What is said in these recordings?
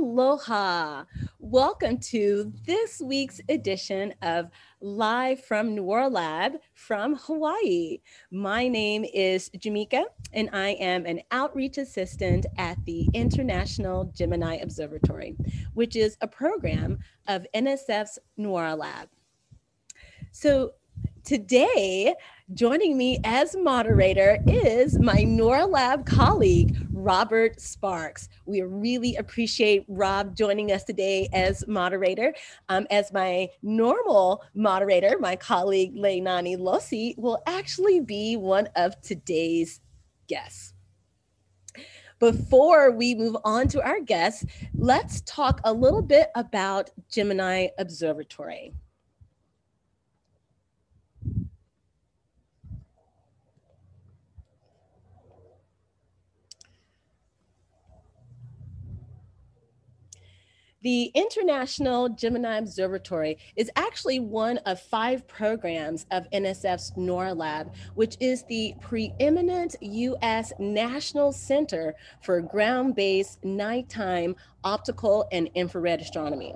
Aloha. Welcome to this week's edition of Live from NOIRLab from Hawaii. My name is Jamika, and I am an outreach assistant at the International Gemini Observatory, which is a program of NSF's NOIRLab. So today, Joining me as moderator is my NOIRLab colleague, Robert Sparks. We really appreciate Rob joining us today as moderator. Um, as my normal moderator, my colleague Leinani Lozi will actually be one of today's guests. Before we move on to our guests, let's talk a little bit about Gemini Observatory. The International Gemini Observatory is actually one of five programs of NSF's NOIRLab, which is the preeminent U.S. National Center for Ground-Based Nighttime Optical and Infrared Astronomy.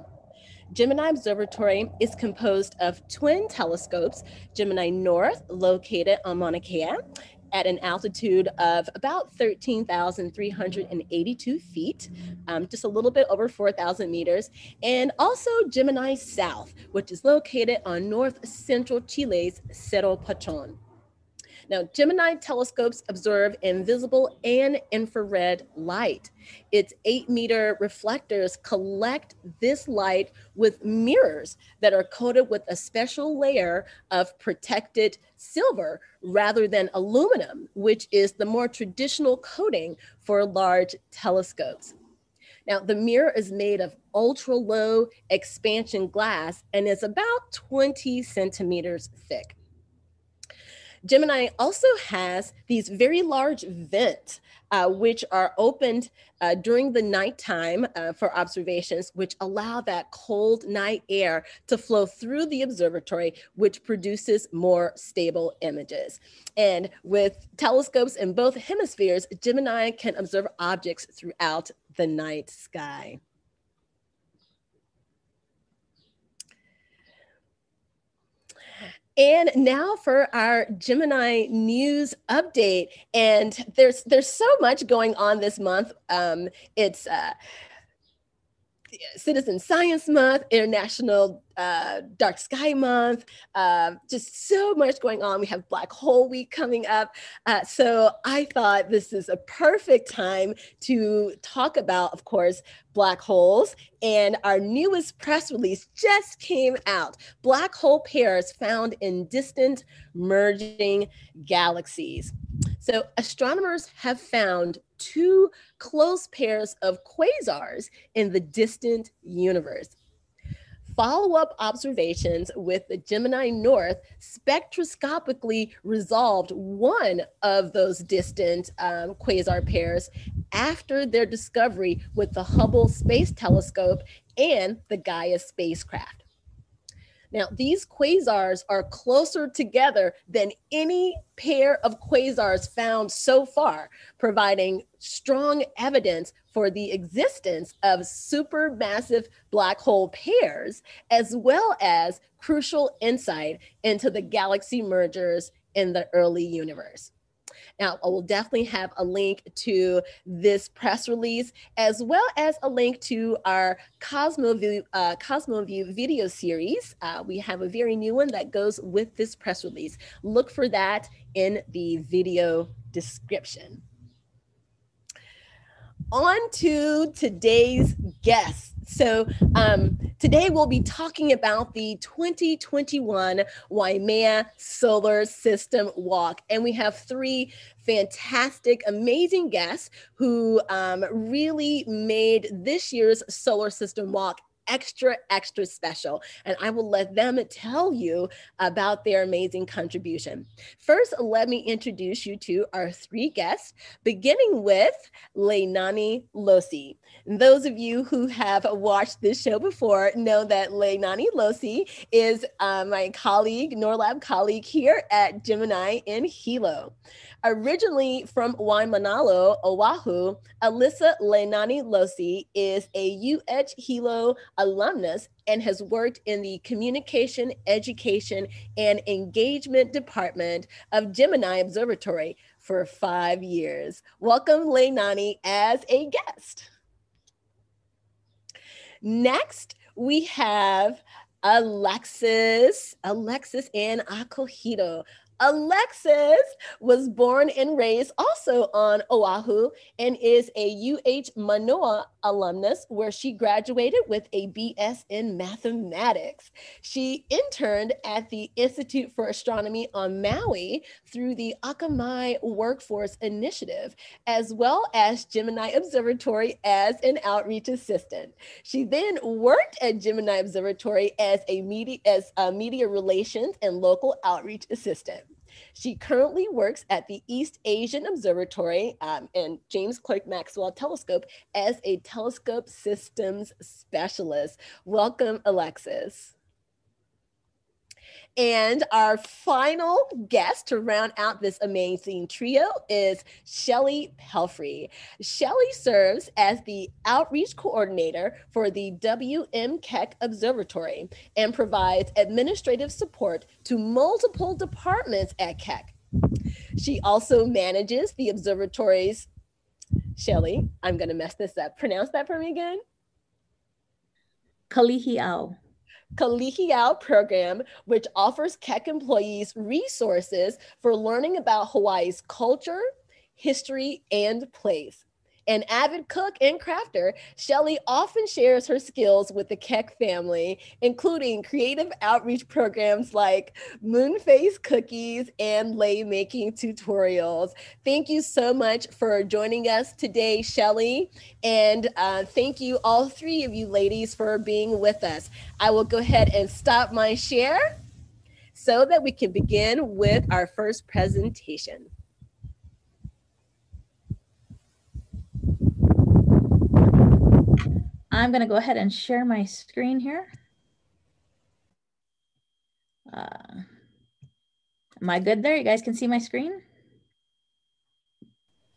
Gemini Observatory is composed of twin telescopes, Gemini North, located on Mauna Kea, at an altitude of about 13,382 feet, um, just a little bit over 4,000 meters, and also Gemini South, which is located on north central Chile's Cerro Pachon. Now, Gemini telescopes observe invisible and infrared light. Its eight meter reflectors collect this light with mirrors that are coated with a special layer of protected silver rather than aluminum, which is the more traditional coating for large telescopes. Now, the mirror is made of ultra low expansion glass and is about 20 centimeters thick. Gemini also has these very large vents, uh, which are opened uh, during the nighttime uh, for observations, which allow that cold night air to flow through the observatory, which produces more stable images. And with telescopes in both hemispheres, Gemini can observe objects throughout the night sky. And now for our Gemini news update. And there's there's so much going on this month. Um, it's uh, Citizen Science Month, International uh, Dark Sky Month, uh, just so much going on. We have Black Hole Week coming up. Uh, so I thought this is a perfect time to talk about, of course, black holes. And our newest press release just came out Black hole pairs found in distant merging galaxies. So astronomers have found two close pairs of quasars in the distant universe. Follow up observations with the Gemini North spectroscopically resolved one of those distant um, quasar pairs after their discovery with the Hubble Space Telescope and the Gaia spacecraft. Now, these quasars are closer together than any pair of quasars found so far, providing strong evidence for the existence of supermassive black hole pairs, as well as crucial insight into the galaxy mergers in the early universe. Now, I will definitely have a link to this press release, as well as a link to our CosmoView, uh, CosmoView video series. Uh, we have a very new one that goes with this press release. Look for that in the video description. On to today's guest. So um, today we'll be talking about the 2021 Waimea Solar System Walk. And we have three fantastic, amazing guests who um, really made this year's Solar System Walk extra, extra special. And I will let them tell you about their amazing contribution. First, let me introduce you to our three guests, beginning with Leinani Lozi. Those of you who have watched this show before know that Leinani Lozi is uh, my colleague, NOIRLab colleague here at Gemini in Hilo. Originally from Waimanalo, Oahu, Alyssa Leinani Lozi is a UH Hilo alumnus and has worked in the Communication, Education, and Engagement Department of Gemini Observatory for five years. Welcome, Leinani, as a guest. Next, we have Alexis, Alexis Ann Acohido. Alexis was born and raised also on Oahu and is a UH Manoa alumnus where she graduated with a BS in mathematics. She interned at the Institute for Astronomy on Maui through the Akamai Workforce Initiative, as well as Gemini Observatory as an outreach assistant. She then worked at Gemini Observatory as a media as a media relations and local outreach assistant. She currently works at the East Asian Observatory um, and James Clerk Maxwell Telescope as a telescope systems specialist. Welcome, Alexis. And our final guest to round out this amazing trio is Shelly Pelfrey. Shelly serves as the outreach coordinator for the WM Keck Observatory and provides administrative support to multiple departments at Keck. She also manages the observatory's Shelly, I'm going to mess this up. Pronounce that for me again. Kalihiao program, which offers Keck employees resources for learning about Hawaii's culture, history, and place. An avid cook and crafter, Shelly often shares her skills with the Keck family, including creative outreach programs like Moonface cookies and lei making tutorials. Thank you so much for joining us today, Shelly. And uh, thank you, all three of you ladies, for being with us. I will go ahead and stop my share so that we can begin with our first presentation. I'm going to go ahead and share my screen here. Uh, am I good there? You guys can see my screen?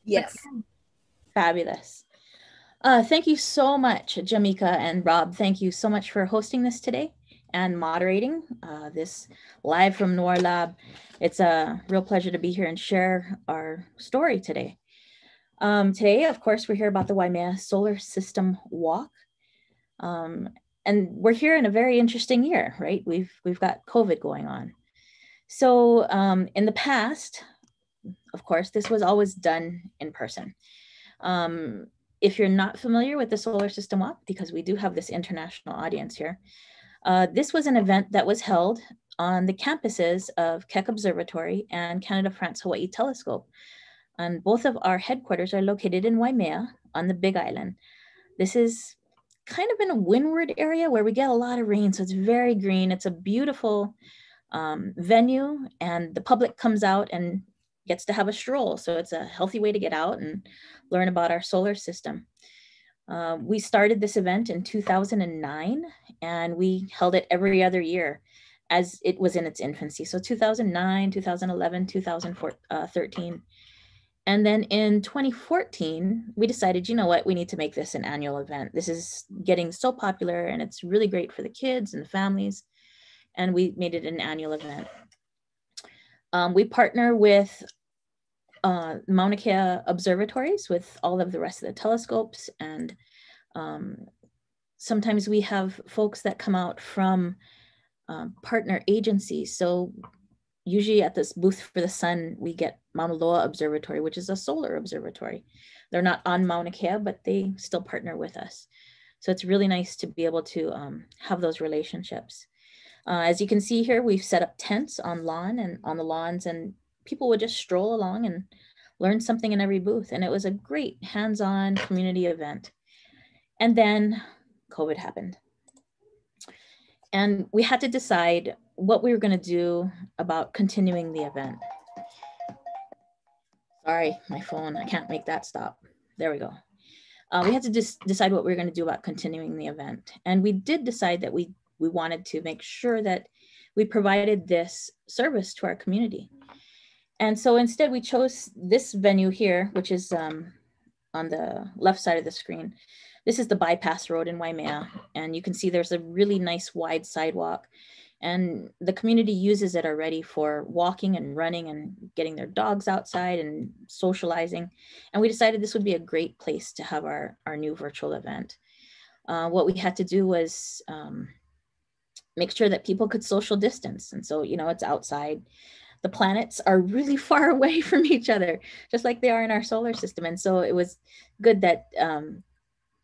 Yes. Fabulous. Uh, thank you so much, Jamika and Rob. Thank you so much for hosting this today and moderating uh, this live from NOIRLab. It's a real pleasure to be here and share our story today. Um, today, of course, we're here about the Waimea Solar System Walk. Um, and we're here in a very interesting year, right? We've we've got COVID going on. So um, in the past, of course, this was always done in person. Um, if you're not familiar with the Solar System Walk, because we do have this international audience here, uh, this was an event that was held on the campuses of Keck Observatory and Canada France Hawaii Telescope. And both of our headquarters are located in Waimea on the Big Island. This is kind of in a windward area where we get a lot of rain. So it's very green. It's a beautiful um, venue, and the public comes out and gets to have a stroll. So it's a healthy way to get out and learn about our solar system. Uh, we started this event in 2009 and we held it every other year as it was in its infancy. So 2009, 2011, 2013. And then in 2014, we decided, you know what, we need to make this an annual event. This is getting so popular and it's really great for the kids and the families. And we made it an annual event. Um, we partner with uh, Mauna Kea observatories with all of the rest of the telescopes. And um, sometimes we have folks that come out from um, partner agencies. So usually at this booth for the sun, we get Mauna Loa Observatory, which is a solar observatory. They're not on Mauna Kea, but they still partner with us. So it's really nice to be able to um, have those relationships. Uh, as you can see here, we've set up tents on lawn and on the lawns and people would just stroll along and learn something in every booth. And it was a great hands-on community event. And then COVID happened. and we had to decide what we were going to do about continuing the event. Sorry, my phone, I can't make that stop. There we go. Uh, we had to decide what we were going to do about continuing the event. And we did decide that we, we wanted to make sure that we provided this service to our community. And so instead we chose this venue here, which is um, on the left side of the screen. This is the bypass road in Waimea. And you can see there's a really nice wide sidewalk and the community uses it already for walking and running and getting their dogs outside and socializing. And we decided this would be a great place to have our, our new virtual event. Uh, what we had to do was um, make sure that people could social distance. And so, you know, it's outside. The planets are really far away from each other, just like they are in our solar system. And so it was good that um,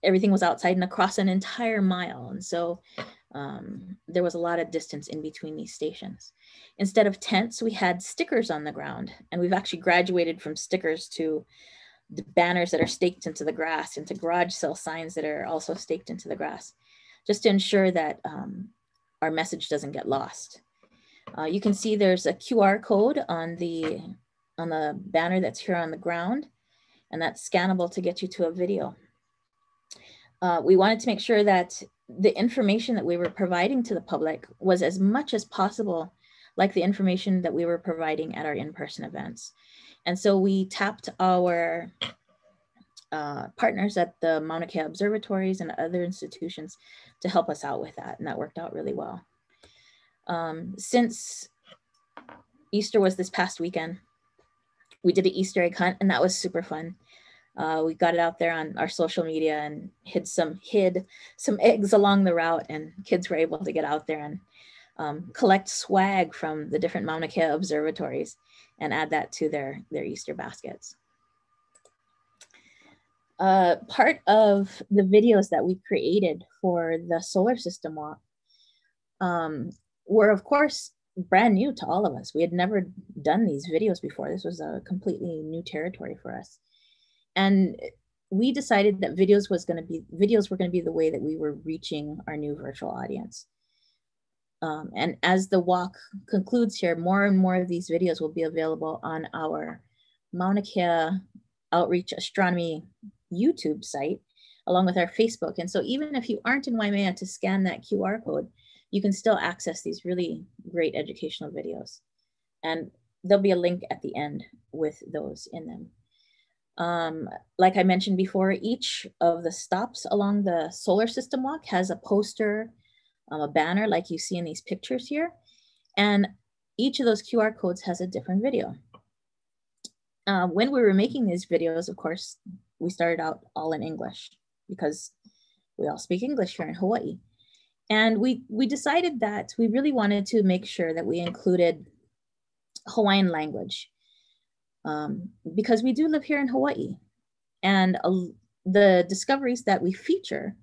everything was outside and across an entire mile. And so um, there was a lot of distance in between these stations. Instead of tents, we had stickers on the ground, and we've actually graduated from stickers to the banners that are staked into the grass, into garage sale signs that are also staked into the grass, just to ensure that um, our message doesn't get lost. Uh, you can see there's a QR code on the on the banner that's here on the ground, and that's scannable to get you to a video. Uh, we wanted to make sure that the information that we were providing to the public was as much as possible like the information that we were providing at our in-person events. And so we tapped our uh, partners at the Mauna Kea observatories and other institutions to help us out with that. And that worked out really well. Um, since Easter was this past weekend, we did an Easter egg hunt and that was super fun. Uh, we got it out there on our social media and hid some hid some eggs along the route, and kids were able to get out there and um, collect swag from the different Mauna Kea observatories and add that to their their Easter baskets. Uh, part of the videos that we created for the solar system walk um, were, of course, brand new to all of us. We had never done these videos before. This was a completely new territory for us and we decided that videos was going to be videos were going to be the way that we were reaching our new virtual audience. Um, and as the walk concludes here more and more of these videos will be available on our mauna kea outreach astronomy youtube site along with our facebook. And so even if you aren't in waimea to scan that qr code you can still access these really great educational videos. And there'll be a link at the end with those in them um, like I mentioned before, each of the stops along the solar system walk has a poster, um, a banner like you see in these pictures here. And each of those QR codes has a different video. Uh, when we were making these videos, of course, we started out all in English because we all speak English here in Hawaii. And we, we decided that we really wanted to make sure that we included Hawaiian language um, because we do live here in Hawaii. And uh, the discoveries that we feature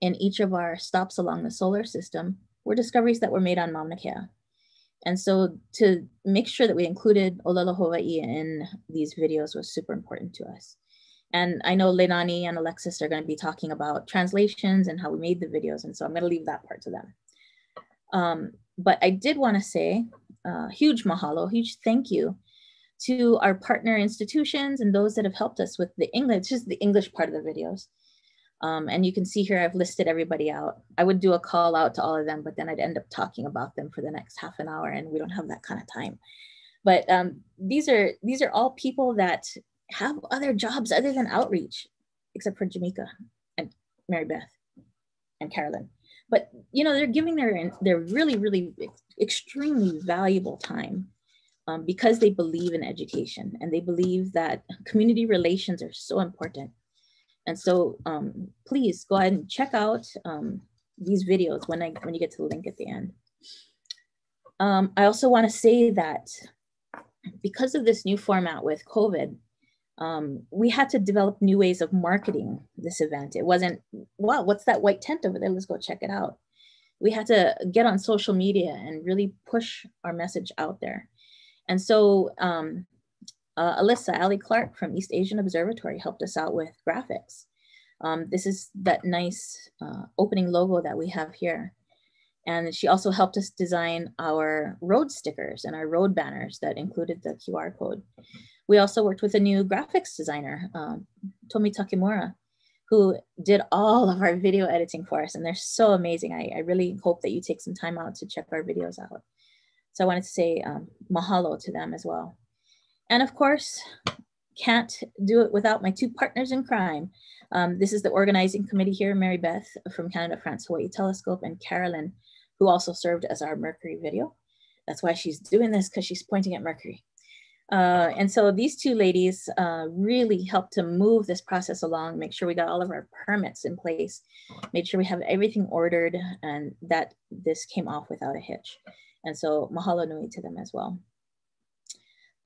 in each of our stops along the solar system were discoveries that were made on Mauna Kea. And so to make sure that we included Olelo Hawaii in these videos was super important to us. And I know Leinani and Alexis are going to be talking about translations and how we made the videos. And so I'm going to leave that part to them. Um, but I did want to say uh, huge mahalo, huge thank you to our partner institutions and those that have helped us with the English, just the English part of the videos. Um, and you can see here, I've listed everybody out. I would do a call out to all of them, but then I'd end up talking about them for the next half an hour and we don't have that kind of time. But um, these are these are all people that have other jobs other than outreach, except for Jamika and Mary Beth and Carolyn. But you know, they're giving their their really, really extremely valuable time um, because they believe in education and they believe that community relations are so important. And so um, please go ahead and check out um, these videos when, I, when you get to the link at the end. Um, I also wanna say that because of this new format with COVID, um, we had to develop new ways of marketing this event. It wasn't, wow, what's that white tent over there? Let's go check it out. We had to get on social media and really push our message out there. And so um, uh, Alyssa, Ali Clark from East Asian Observatory helped us out with graphics. Um, this is that nice uh, opening logo that we have here. And she also helped us design our road stickers and our road banners that included the QR code. We also worked with a new graphics designer, um, Tomi Takemura, who did all of our video editing for us. And they're so amazing. I, I really hope that you take some time out to check our videos out. So I wanted to say um, mahalo to them as well. And of course, can't do it without my two partners in crime. Um, this is the organizing committee here, Mary Beth from Canada, France, Hawaii Telescope, and Carolyn, who also served as our Mercury video. That's why she's doing this, because she's pointing at Mercury. Uh, and so these two ladies uh, really helped to move this process along, make sure we got all of our permits in place, made sure we have everything ordered, and that this came off without a hitch. And so mahalo nui to them as well.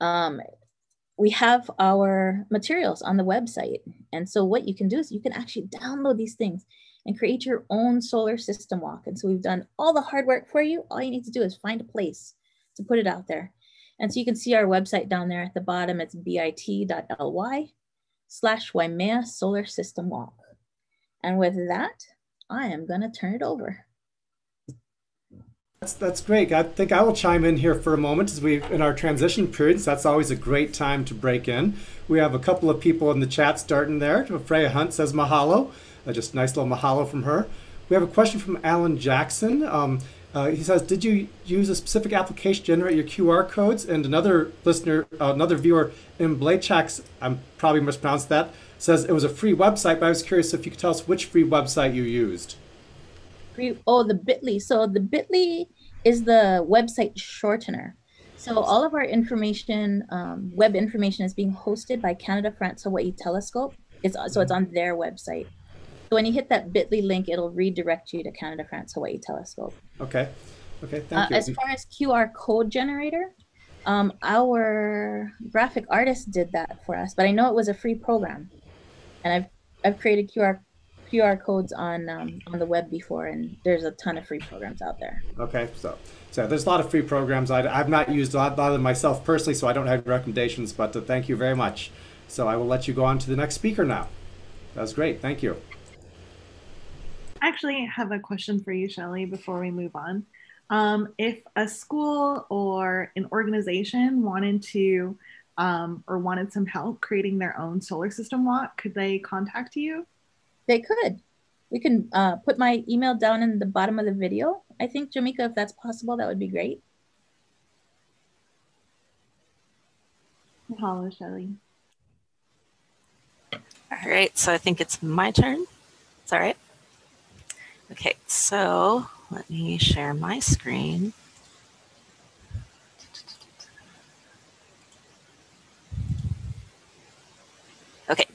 Um, we have our materials on the website. And so what you can do is you can actually download these things and create your own solar system walk. And so we've done all the hard work for you. All you need to do is find a place to put it out there. And so you can see our website down there at the bottom. It's bit.ly slash Waimea Solar System Walk. And with that, I am going to turn it over. That's, that's great. I think I will chime in here for a moment as we in our transition periods. That's always a great time to break in. We have a couple of people in the chat starting there. Freya Hunt says mahalo. Uh, just nice little mahalo from her. We have a question from Alan Jackson. Um, uh, he says, "Did you use a specific application to generate your QR codes?" And another listener, uh, another viewer, in Blachaks, I'm probably mispronounced that, says it was a free website. But I was curious if you could tell us which free website you used. Oh, the Bitly. So the Bitly is the website shortener. So all of our information, um, web information, is being hosted by Canada France Hawaii Telescope. It's so it's on their website. So when you hit that bit.ly link, it'll redirect you to Canada, France, Hawaii Telescope. Okay. Okay, thank uh, you. As far as QR code generator, um, our graphic artist did that for us, but I know it was a free program. And I've, I've created QR QR codes on um, on the web before, and there's a ton of free programs out there. Okay, so so there's a lot of free programs. I, I've not used a lot, a lot, of them myself personally, so I don't have recommendations. But uh, thank you very much. So I will let you go on to the next speaker now. That was great. Thank you I actually have a question for you, Shelly, before we move on. Um, if a school or an organization wanted to um, or wanted some help creating their own solar system walk, could they contact you? They could. We can uh, put my email down in the bottom of the video. I think, Jamika, if that's possible, that would be great. Hello, Shelly. All right, so I think it's my turn. It's all right. Okay, so let me share my screen. Okay,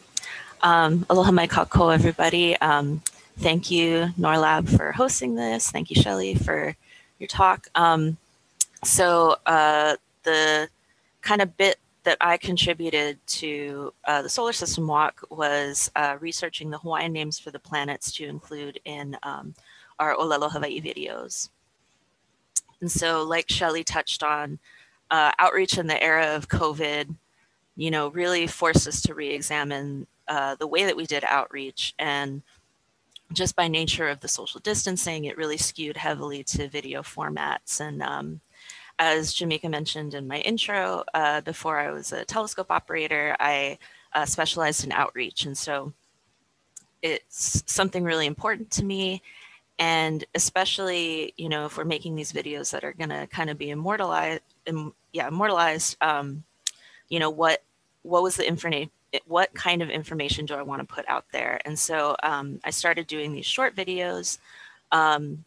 um, aloha mai everybody. Um, thank you, NOIRLab, for hosting this. Thank you, Shelly, for your talk. Um, so uh, the kind of bit that I contributed to uh, the solar system walk was uh, researching the Hawaiian names for the planets to include in um, our Olelo Hawaii videos. And so, like Shelly touched on, uh, outreach in the era of COVID, you know, really forced us to re-examine uh, the way that we did outreach. And just by nature of the social distancing, it really skewed heavily to video formats and um, as Jamika mentioned in my intro, uh, before I was a telescope operator, I uh, specialized in outreach. And so it's something really important to me. And especially, you know, if we're making these videos that are going to kind of be immortalized, Im, yeah, immortalized, um, you know, what, what was the information, what kind of information do I want to put out there? And so um, I started doing these short videos, um,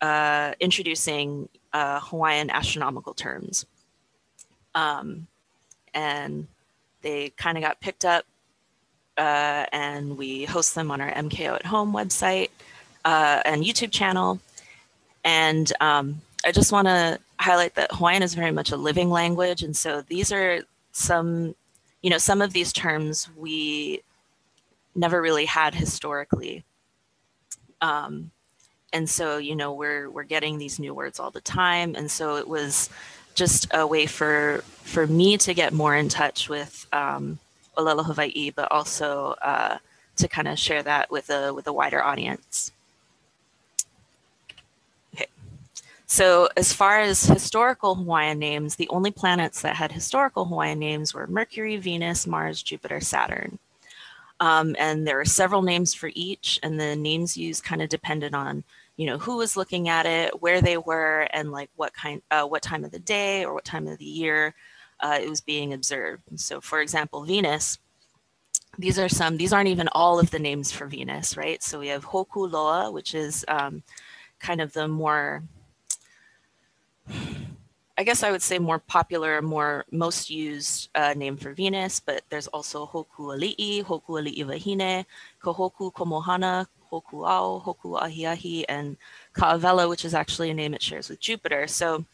uh, introducing uh, Hawaiian astronomical terms. Um, and they kind of got picked up uh, and we host them on our MKO at home website uh, and YouTube channel. And um, I just want to highlight that Hawaiian is very much a living language. And so these are some, you know, some of these terms we never really had historically. Um, and so you know we're we're getting these new words all the time and so it was just a way for for me to get more in touch with um, Olelo Hawaii, but also uh, to kind of share that with a with a wider audience. So, as far as historical Hawaiian names, the only planets that had historical Hawaiian names were Mercury, Venus, Mars, Jupiter, Saturn. Um, and there are several names for each, and the names used kind of depended on, you know, who was looking at it, where they were, and like what kind, uh, what time of the day or what time of the year uh, it was being observed. So, for example, Venus. These are some. These aren't even all of the names for Venus, right? So we have Hoku Loa, which is um, kind of the more I guess I would say more popular, more most used uh, name for Venus, but there's also Hoku Ali'i, Hoku Ali'i Wahine, Kahoku Komohana, Hoku Ao, Hoku Ahiahi, and Ka'awela, which is actually a name it shares with Jupiter. So,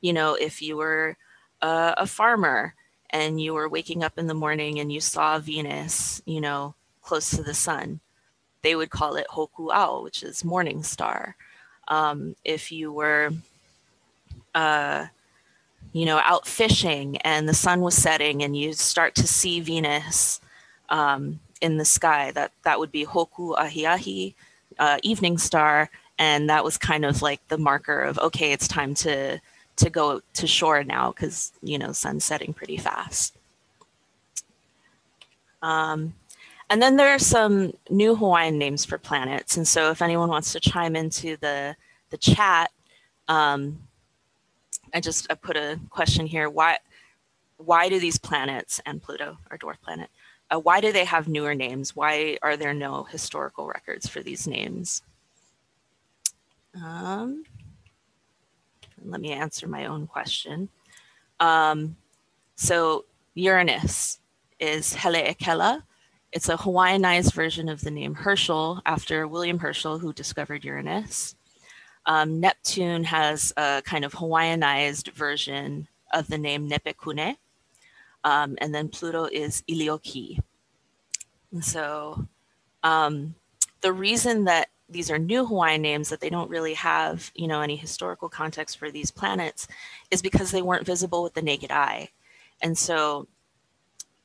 you know, if you were uh, a farmer and you were waking up in the morning and you saw Venus, you know, close to the sun, they would call it Hoku Ao, which is morning star. Um, if you were uh, you know, out fishing and the sun was setting and you start to see Venus um, in the sky, that, that would be Hoku Ahiahi, uh, evening star. And that was kind of like the marker of, okay, it's time to, to go to shore now because, you know, sun's setting pretty fast. Um, and then there are some new Hawaiian names for planets. And so if anyone wants to chime into the, the chat, um, I just I put a question here. Why why do these planets and Pluto, our dwarf planet, uh, why do they have newer names? Why are there no historical records for these names? Um, let me answer my own question. Um, so Uranus is Hele'ekala. It's a Hawaiianized version of the name Herschel after William Herschel, who discovered Uranus. Um, Neptune has a kind of Hawaiianized version of the name Nepekune. Um, and then Pluto is Ilioki. And so um, the reason that these are new Hawaiian names that they don't really have, you know, any historical context for these planets is because they weren't visible with the naked eye. And so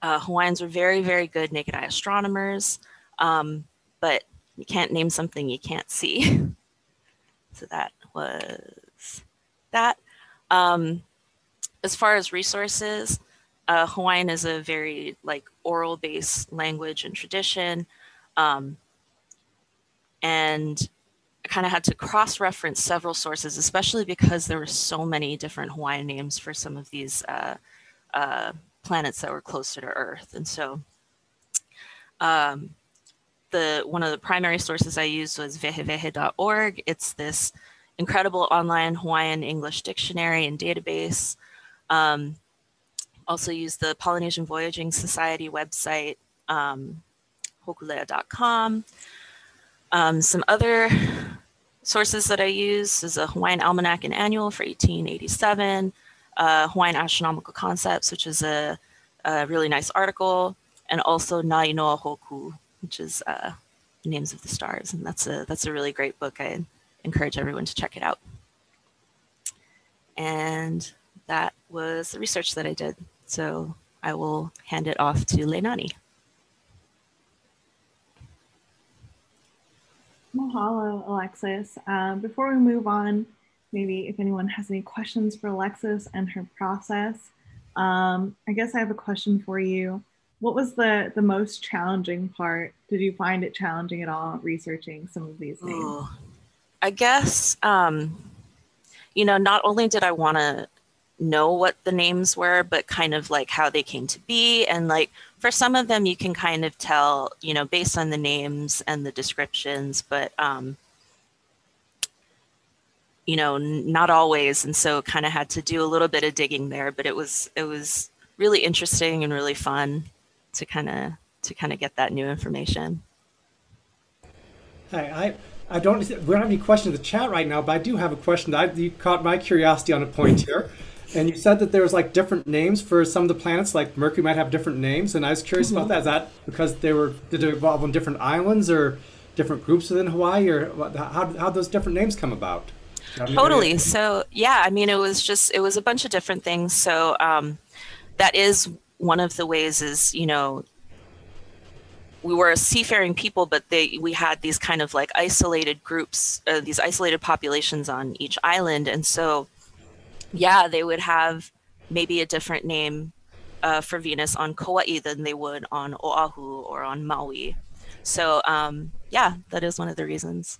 uh, Hawaiians were very, very good naked eye astronomers, um, but you can't name something you can't see. So that was that. Um, as far as resources, uh, Hawaiian is a very like oral based language and tradition. Um, and I kind of had to cross reference several sources, especially because there were so many different Hawaiian names for some of these uh, uh, planets that were closer to Earth. And so um, the one of the primary sources I used was wehewehe.org. It's this incredible online Hawaiian English dictionary and database. Um, also use the Polynesian Voyaging Society website, um, hokulea.com. Um, some other sources that I use is a Hawaiian Almanac and Annual for 1887, uh, Hawaiian Astronomical Concepts, which is a, a, really nice article, and also Na Inoa Hoku, which is uh, names of the stars, and that's a that's a really great book. I encourage everyone to check it out. And that was the research that I did. So I will hand it off to Leinani. Mahalo, Alexis. Um, before we move on, maybe if anyone has any questions for Alexis and her process, um, I guess I have a question for you what was the the most challenging part? Did you find it challenging at all researching some of these names i guess um you know not only did i want to know what the names were but kind of like how they came to be and like for some of them you can kind of tell you know based on the names and the descriptions but um you know not always and so kind of had to do a little bit of digging there but it was it was really interesting and really fun to kind of to kind of get that new information. Hi, I I don't we don't have any questions in the chat right now, but I do have a question. I, you caught my curiosity on a point here. And you said that there was like different names for some of the planets, like Mercury might have different names. And I was curious mm-hmm. about that. Is that because they were did it evolve on different islands or different groups within Hawaii, or how how those different names come about? Totally. So yeah, I mean, it was just it was a bunch of different things. So um, that is one of the ways is you know we were a seafaring people, but they we had these kind of like isolated groups, uh, these isolated populations on each island, and so yeah, they would have maybe a different name uh, for Venus on Kauai than they would on Oahu or on Maui. So um, yeah, that is one of the reasons.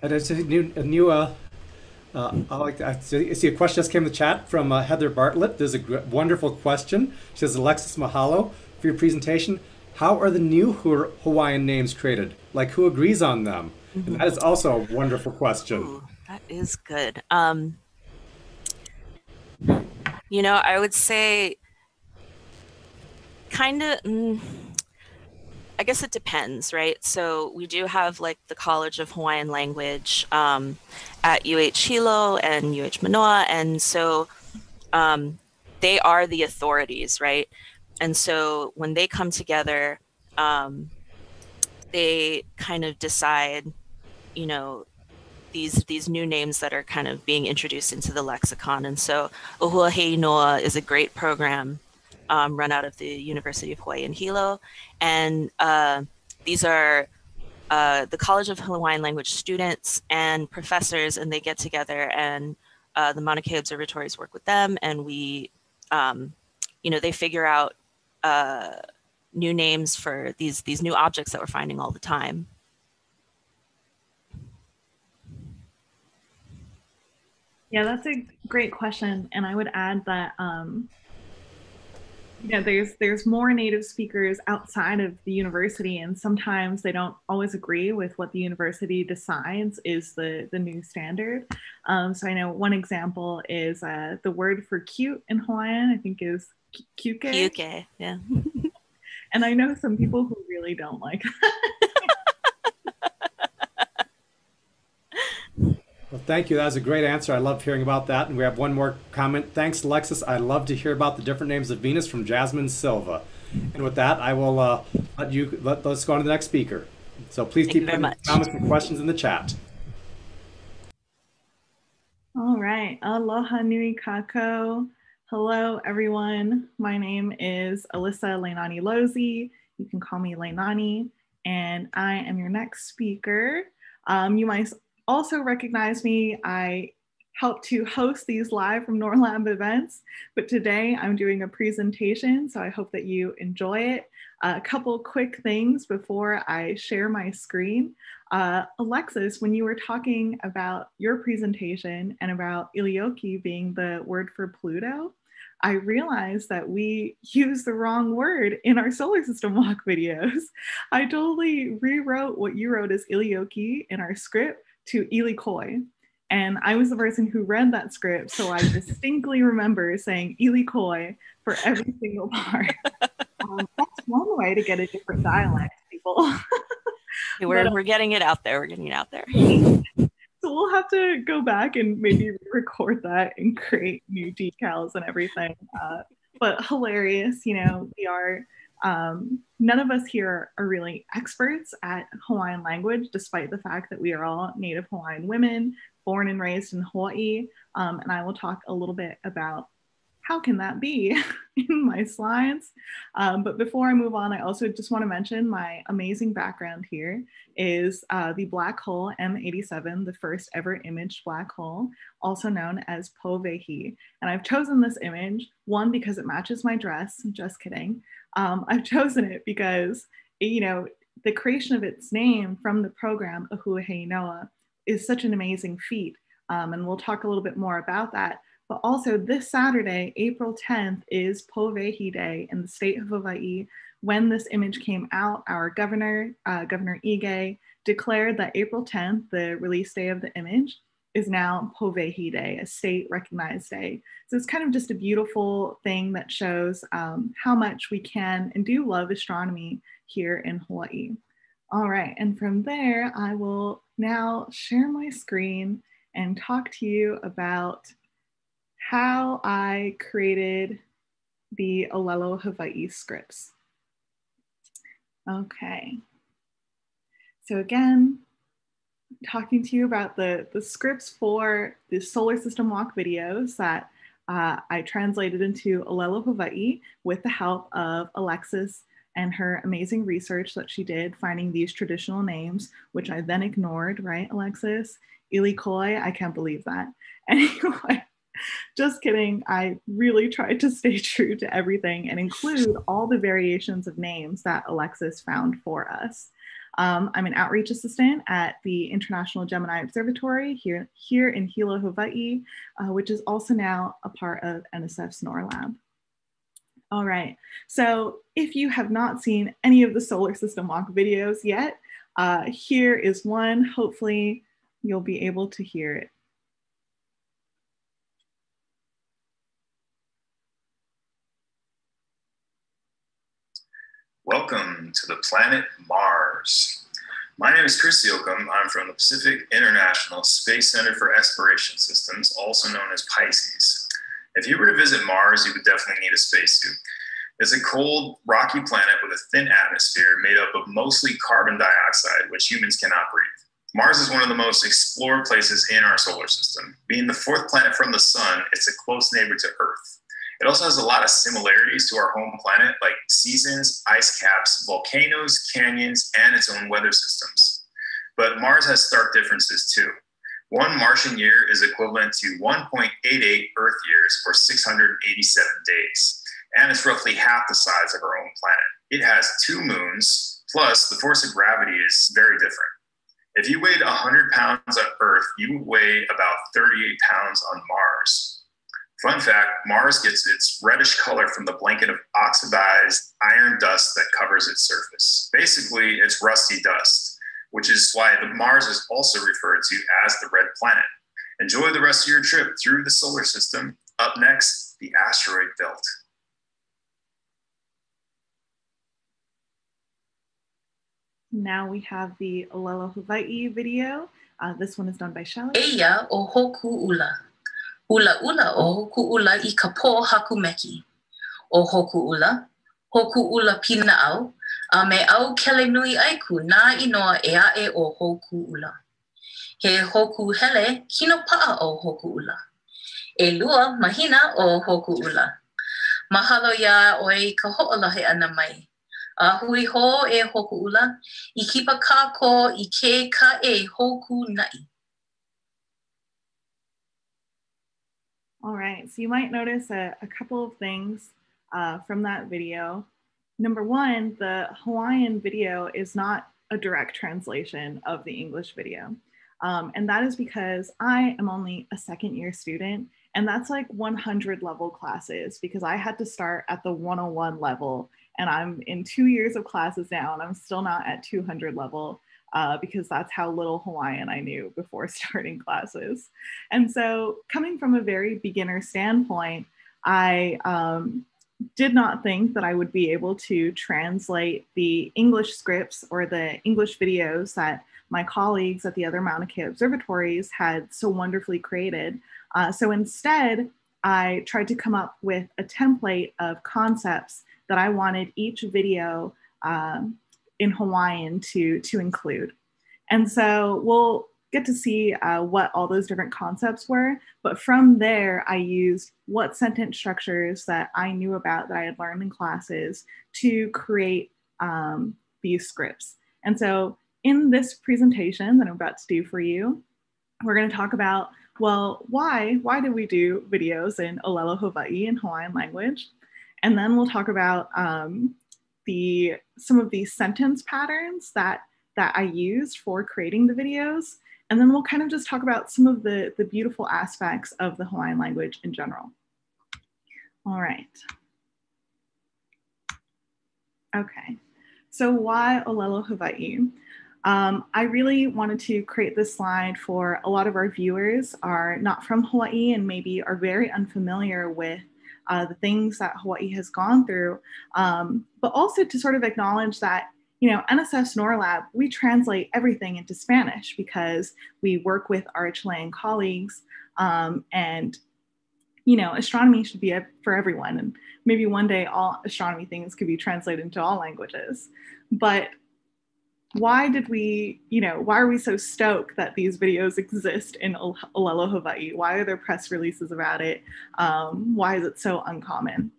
And it's a new, a new uh, uh, I like I see a question just came in the chat from uh, Heather Bartlett. There's a wonderful question. She says, Alexis Mahalo for your presentation. How are the new Hawaiian names created? Like who agrees on them? And that is also a wonderful question. Ooh, that is good. Um, you know, I would say kind of. Mm, I guess it depends, right? So we do have like the College of Hawaiian Language um, at UH Hilo and UH Manoa, and so um, they are the authorities, right? And so when they come together, um, they kind of decide, you know, these these new names that are kind of being introduced into the lexicon. And so A Hua He Inoa is a great program um, run out of the University of Hawaii in Hilo. And uh, these are uh, the College of Hawaiian Language students and professors, and they get together and uh, the Mauna Kea observatories work with them, and we, um, you know, they figure out uh, new names for these these new objects that we're finding all the time. Yeah, that's a great question, and I would add that um, you know there's there's more native speakers outside of the university and sometimes they don't always agree with what the university decides is the the new standard. Um, so i know one example is uh, the word for cute in hawaiian i think is kyuke kyuke yeah. And i know some people who really don't like that Well, thank you. That was a great answer. I love hearing about that. And we have one more comment. Thanks, Alexis. I love to hear about the different names of Venus from Jasmine Silva. And with that, I will uh, let you let us go on to the next speaker. So please thank keep putting comments and questions in the chat. All right. Aloha nui kako. Hello, everyone. My name is Alyssa Leinani Lozi. You can call me Leinani, and I am your next speaker. Um, you might also recognize me. I help to host these live from NOIRLab events, but today I'm doing a presentation, so I hope that you enjoy it. Uh, a couple quick things before I share my screen. Uh, Alexis, when you were talking about your presentation and about Ilioki being the word for Pluto, I realized that we use the wrong word in our solar system walk videos. I totally rewrote what you wrote as Ilioki in our script to Ilikoi. And I was the person who read that script. So I distinctly remember saying Ilikoi for every single part. um, that's one way to get a different dialect, people. we're, but, we're getting it out there. We're getting it out there. so we'll have to go back and maybe record that and create new decals and everything. Uh, but hilarious, you know, we are um, none of us here are really experts at Hawaiian language, despite the fact that we are all Native Hawaiian women born and raised in Hawaii. Um, and I will talk a little bit about how can that be in my slides. Um, but before I move on, I also just want to mention my amazing background here is uh, the black hole M87, the first ever imaged black hole, also known as Powehi. And I've chosen this image, one, because it matches my dress, just kidding. Um, I've chosen it because, you know, the creation of its name from the program Ohua Hei is such an amazing feat. Um, and we'll talk a little bit more about that. But also this Saturday, April 10th, is Powehi Day in the state of Hawaii. When this image came out, our governor, uh, Governor Ige, declared that April 10th, the release day of the image, is now Powehi Day, a state recognized day. So it's kind of just a beautiful thing that shows um, how much we can and do love astronomy here in Hawaii. All right, and from there, I will now share my screen and talk to you about how I created the Olelo Hawaii scripts. Okay. So again, talking to you about the, the scripts for the solar system walk videos that uh, I translated into Olelo Hawaii with the help of Alexis and her amazing research that she did finding these traditional names, which I then ignored, right, Alexis? Ilikoi, I can't believe that. Anyway, just kidding. I really tried to stay true to everything and include all the variations of names that Alexis found for us. Um, I'm an outreach assistant at the International Gemini Observatory here, here in Hilo, Hawaii, uh, which is also now a part of NSF's NOIRLab. All right, so if you have not seen any of the solar system walk videos yet, uh, here is one. Hopefully you'll be able to hear it. To the planet Mars. My name is Chris Yoakum. I'm from the Pacific International Space Center for Exploration Systems, also known as Pisces. If you were to visit Mars, you would definitely need a spacesuit. It's a cold, rocky planet with a thin atmosphere made up of mostly carbon dioxide, which humans cannot breathe. Mars is one of the most explored places in our solar system. Being the fourth planet from the sun, it's a close neighbor to Earth. It also has a lot of similarities to our home planet, like seasons, ice caps, volcanoes, canyons, and its own weather systems. But Mars has stark differences too. One Martian year is equivalent to 1.88 Earth years, or 687 days, and it's roughly half the size of our own planet. It has two moons, plus the force of gravity is very different. If you weighed 100 pounds on Earth, you would weigh about 38 pounds on Mars. Fun fact Mars gets its reddish color from the blanket of oxidized iron dust that covers its surface. Basically, it's rusty dust, which is why the Mars is also referred to as the red planet. Enjoy the rest of your trip through the solar system. Up next, the asteroid belt. Now we have the Olelo Hawaii video. Uh, this one is done by Shelly. Eia o hoku ula. Ula ula o hoku ula i ka po haku meki. O hoku ula, hoku ula pina au, a me au kele nui aiku nā inoa e a e o hoku ula. He hoku hele kino paa o hoku ula. E lua mahina o hoku ula. Mahalo ia o e ka ho'olahe ana mai. A hui ho e hoku ula, i kipa ka ko i ke ka e hoku nai. All right, so you might notice a, a couple of things uh, from that video. Number one, the Hawaiian video is not a direct translation of the English video. Um, and that is because I am only a second year student and that's like 100 level classes because I had to start at the 101 level and I'm in two years of classes now and I'm still not at 200 level uh, because that's how little Hawaiian I knew before starting classes. And so, coming from a very beginner standpoint, I um, did not think that I would be able to translate the English scripts or the English videos that my colleagues at the other Mauna Kea observatories had so wonderfully created. Uh, so instead, I tried to come up with a template of concepts that I wanted each video um, in Hawaiian to, to include. And so we'll get to see uh, what all those different concepts were. But from there, I used what sentence structures that I knew about that I had learned in classes to create um, these scripts. And so in this presentation that I'm about to do for you, we're going to talk about well, why? Why do we do videos in Olelo Hawaii in Hawaiian language? And then we'll talk about um, the some of these sentence patterns that that I used for creating the videos. And then we'll kind of just talk about some of the, the beautiful aspects of the Hawaiian language in general. All right. Okay, so why Olelo Hawaii? Um, I really wanted to create this slide for a lot of our viewers are not from Hawaii and maybe are very unfamiliar with uh, the things that Hawaii has gone through, um, but also to sort of acknowledge that, you know, NSF's NOIRLab, we translate everything into Spanish because we work with our Chilean colleagues um, and you know, astronomy should be for everyone. And maybe one day all astronomy things could be translated into all languages. But why did we, you know, why are we so stoked that these videos exist in Olelo, Hawaii? Why are there press releases about it? Um, why is it so uncommon?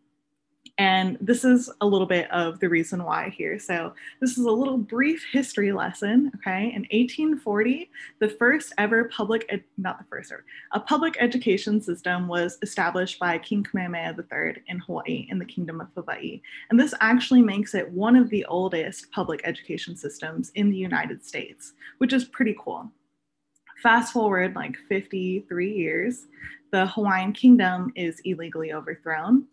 And this is a little bit of the reason why here. So, this is a little brief history lesson. Okay. In 1840, the first ever public, ed- not the first ever, a public education system was established by King Kamehameha III in Hawaii, in the Kingdom of Hawaii. And this actually makes it one of the oldest public education systems in the United States, which is pretty cool. Fast forward like 53 years, the Hawaiian Kingdom is illegally overthrown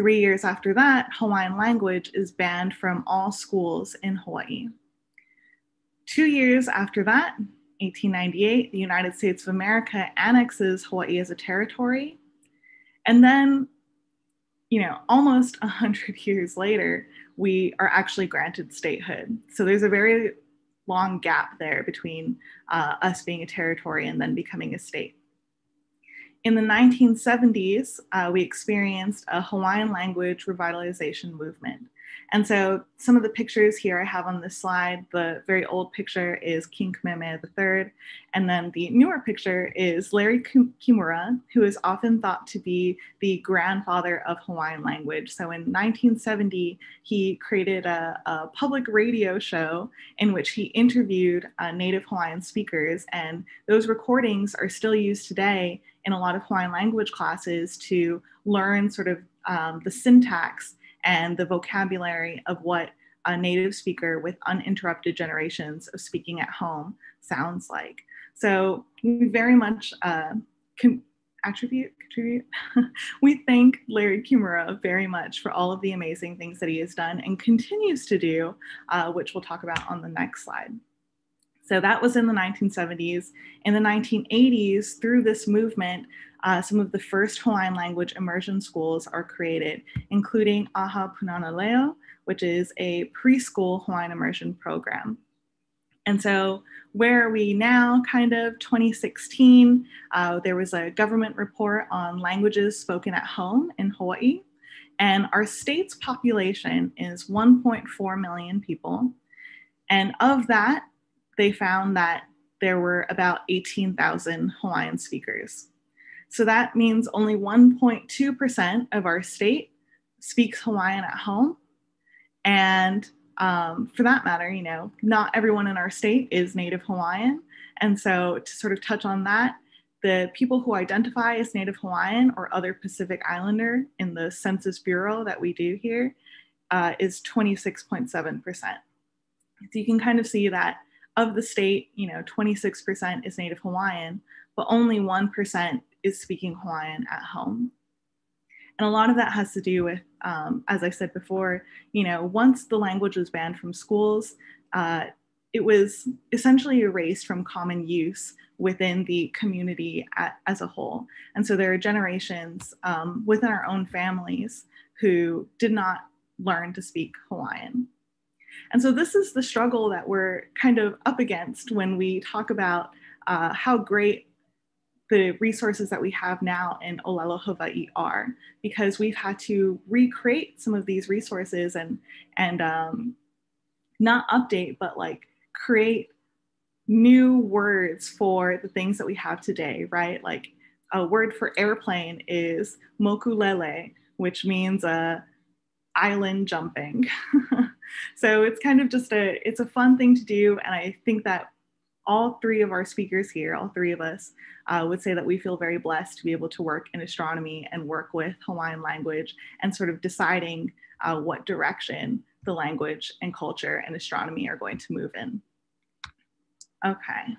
Three years after that, Hawaiian language is banned from all schools in Hawaii. Two years after that, 1898, the United States of America annexes Hawaii as a territory. And then, you know, almost 100 years later, we are actually granted statehood. So there's a very long gap there between uh, us being a territory and then becoming a state in the 1970s, uh, we experienced a Hawaiian language revitalization movement. And so some of the pictures here I have on this slide, the very old picture is King Kamehameha III. And then the newer picture is Larry Kimura, who is often thought to be the grandfather of Hawaiian language. So in 1970, he created a, a public radio show in which he interviewed uh, native Hawaiian speakers. And those recordings are still used today in a lot of Hawaiian language classes to learn sort of um, the syntax and the vocabulary of what a native speaker with uninterrupted generations of speaking at home sounds like. So we very much uh, can attribute, contribute. we thank Larry Kimura very much for all of the amazing things that he has done and continues to do, uh, which we'll talk about on the next slide. So that was in the 1970s. In the 1980s, through this movement, uh, some of the first Hawaiian language immersion schools are created, including Aha Punana Leo, which is a preschool Hawaiian immersion program. And so, where are we now? Kind of 2016, uh, there was a government report on languages spoken at home in Hawaii. And our state's population is 1.4 million people. And of that, they found that there were about 18,000 Hawaiian speakers. So that means only 1.2% of our state speaks Hawaiian at home. And um, for that matter, you know, not everyone in our state is Native Hawaiian. And so to sort of touch on that, the people who identify as Native Hawaiian or other Pacific Islander in the Census Bureau that we do here uh, is 26.7%. So you can kind of see that of the state, you know, 26% is Native Hawaiian, but only 1% is speaking Hawaiian at home. And a lot of that has to do with, um, as I said before, you know, once the language was banned from schools, uh, it was essentially erased from common use within the community at, as a whole. And so there are generations um, within our own families who did not learn to speak Hawaiian. And so this is the struggle that we're kind of up against when we talk about uh, how great the resources that we have now in Olelo Hawaii are, because we've had to recreate some of these resources and and um, not update, but like create new words for the things that we have today, right? Like a word for airplane is mokulele, which means uh, island jumping. so it's kind of just a it's a fun thing to do, and I think that all three of our speakers here, all three of us, uh, would say that we feel very blessed to be able to work in astronomy and work with Hawaiian language and sort of deciding uh, what direction the language and culture and astronomy are going to move in. Okay.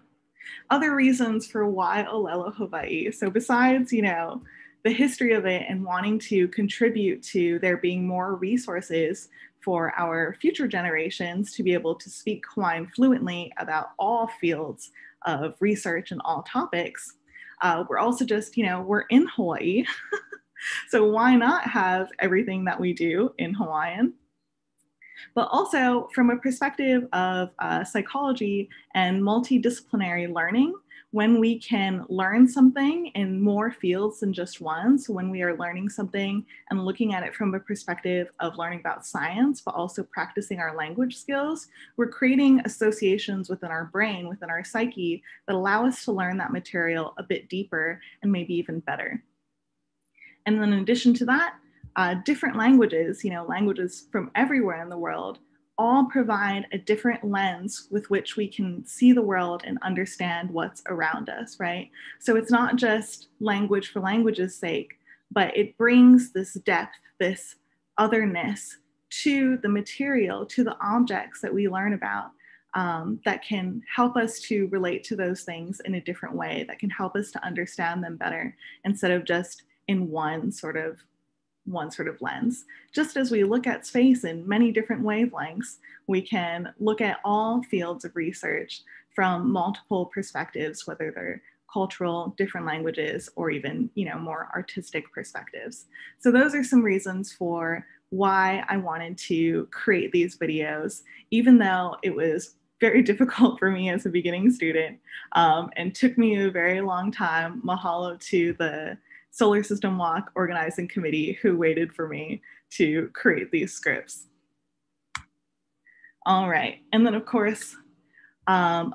Other reasons for why Olelo Hawaii. So besides, you know, the history of it and wanting to contribute to there being more resources for our future generations to be able to speak Hawaiian fluently about all fields of research and all topics. Uh, we're also just, you know, we're in Hawaii. so why not have everything that we do in Hawaiian? But also from a perspective of uh, psychology and multidisciplinary learning, when we can learn something in more fields than just one. So, when we are learning something and looking at it from a perspective of learning about science, but also practicing our language skills, we're creating associations within our brain, within our psyche, that allow us to learn that material a bit deeper and maybe even better. And then, in addition to that, uh, different languages, you know, languages from everywhere in the world, all provide a different lens with which we can see the world and understand what's around us, right? So it's not just language for language's sake, but it brings this depth, this otherness to the material, to the objects that we learn about. Um, that can help us to relate to those things in a different way, that can help us to understand them better instead of just in one sort of one sort of lens. Just as we look at space in many different wavelengths, we can look at all fields of research from multiple perspectives, whether they're cultural, different languages, or even you know more artistic perspectives. So those are some reasons for why I wanted to create these videos, even though it was very difficult for me as a beginning student um, and took me a very long time. Mahalo to the Solar System Walk organizing committee who waited for me to create these scripts. All right, and then of course, um,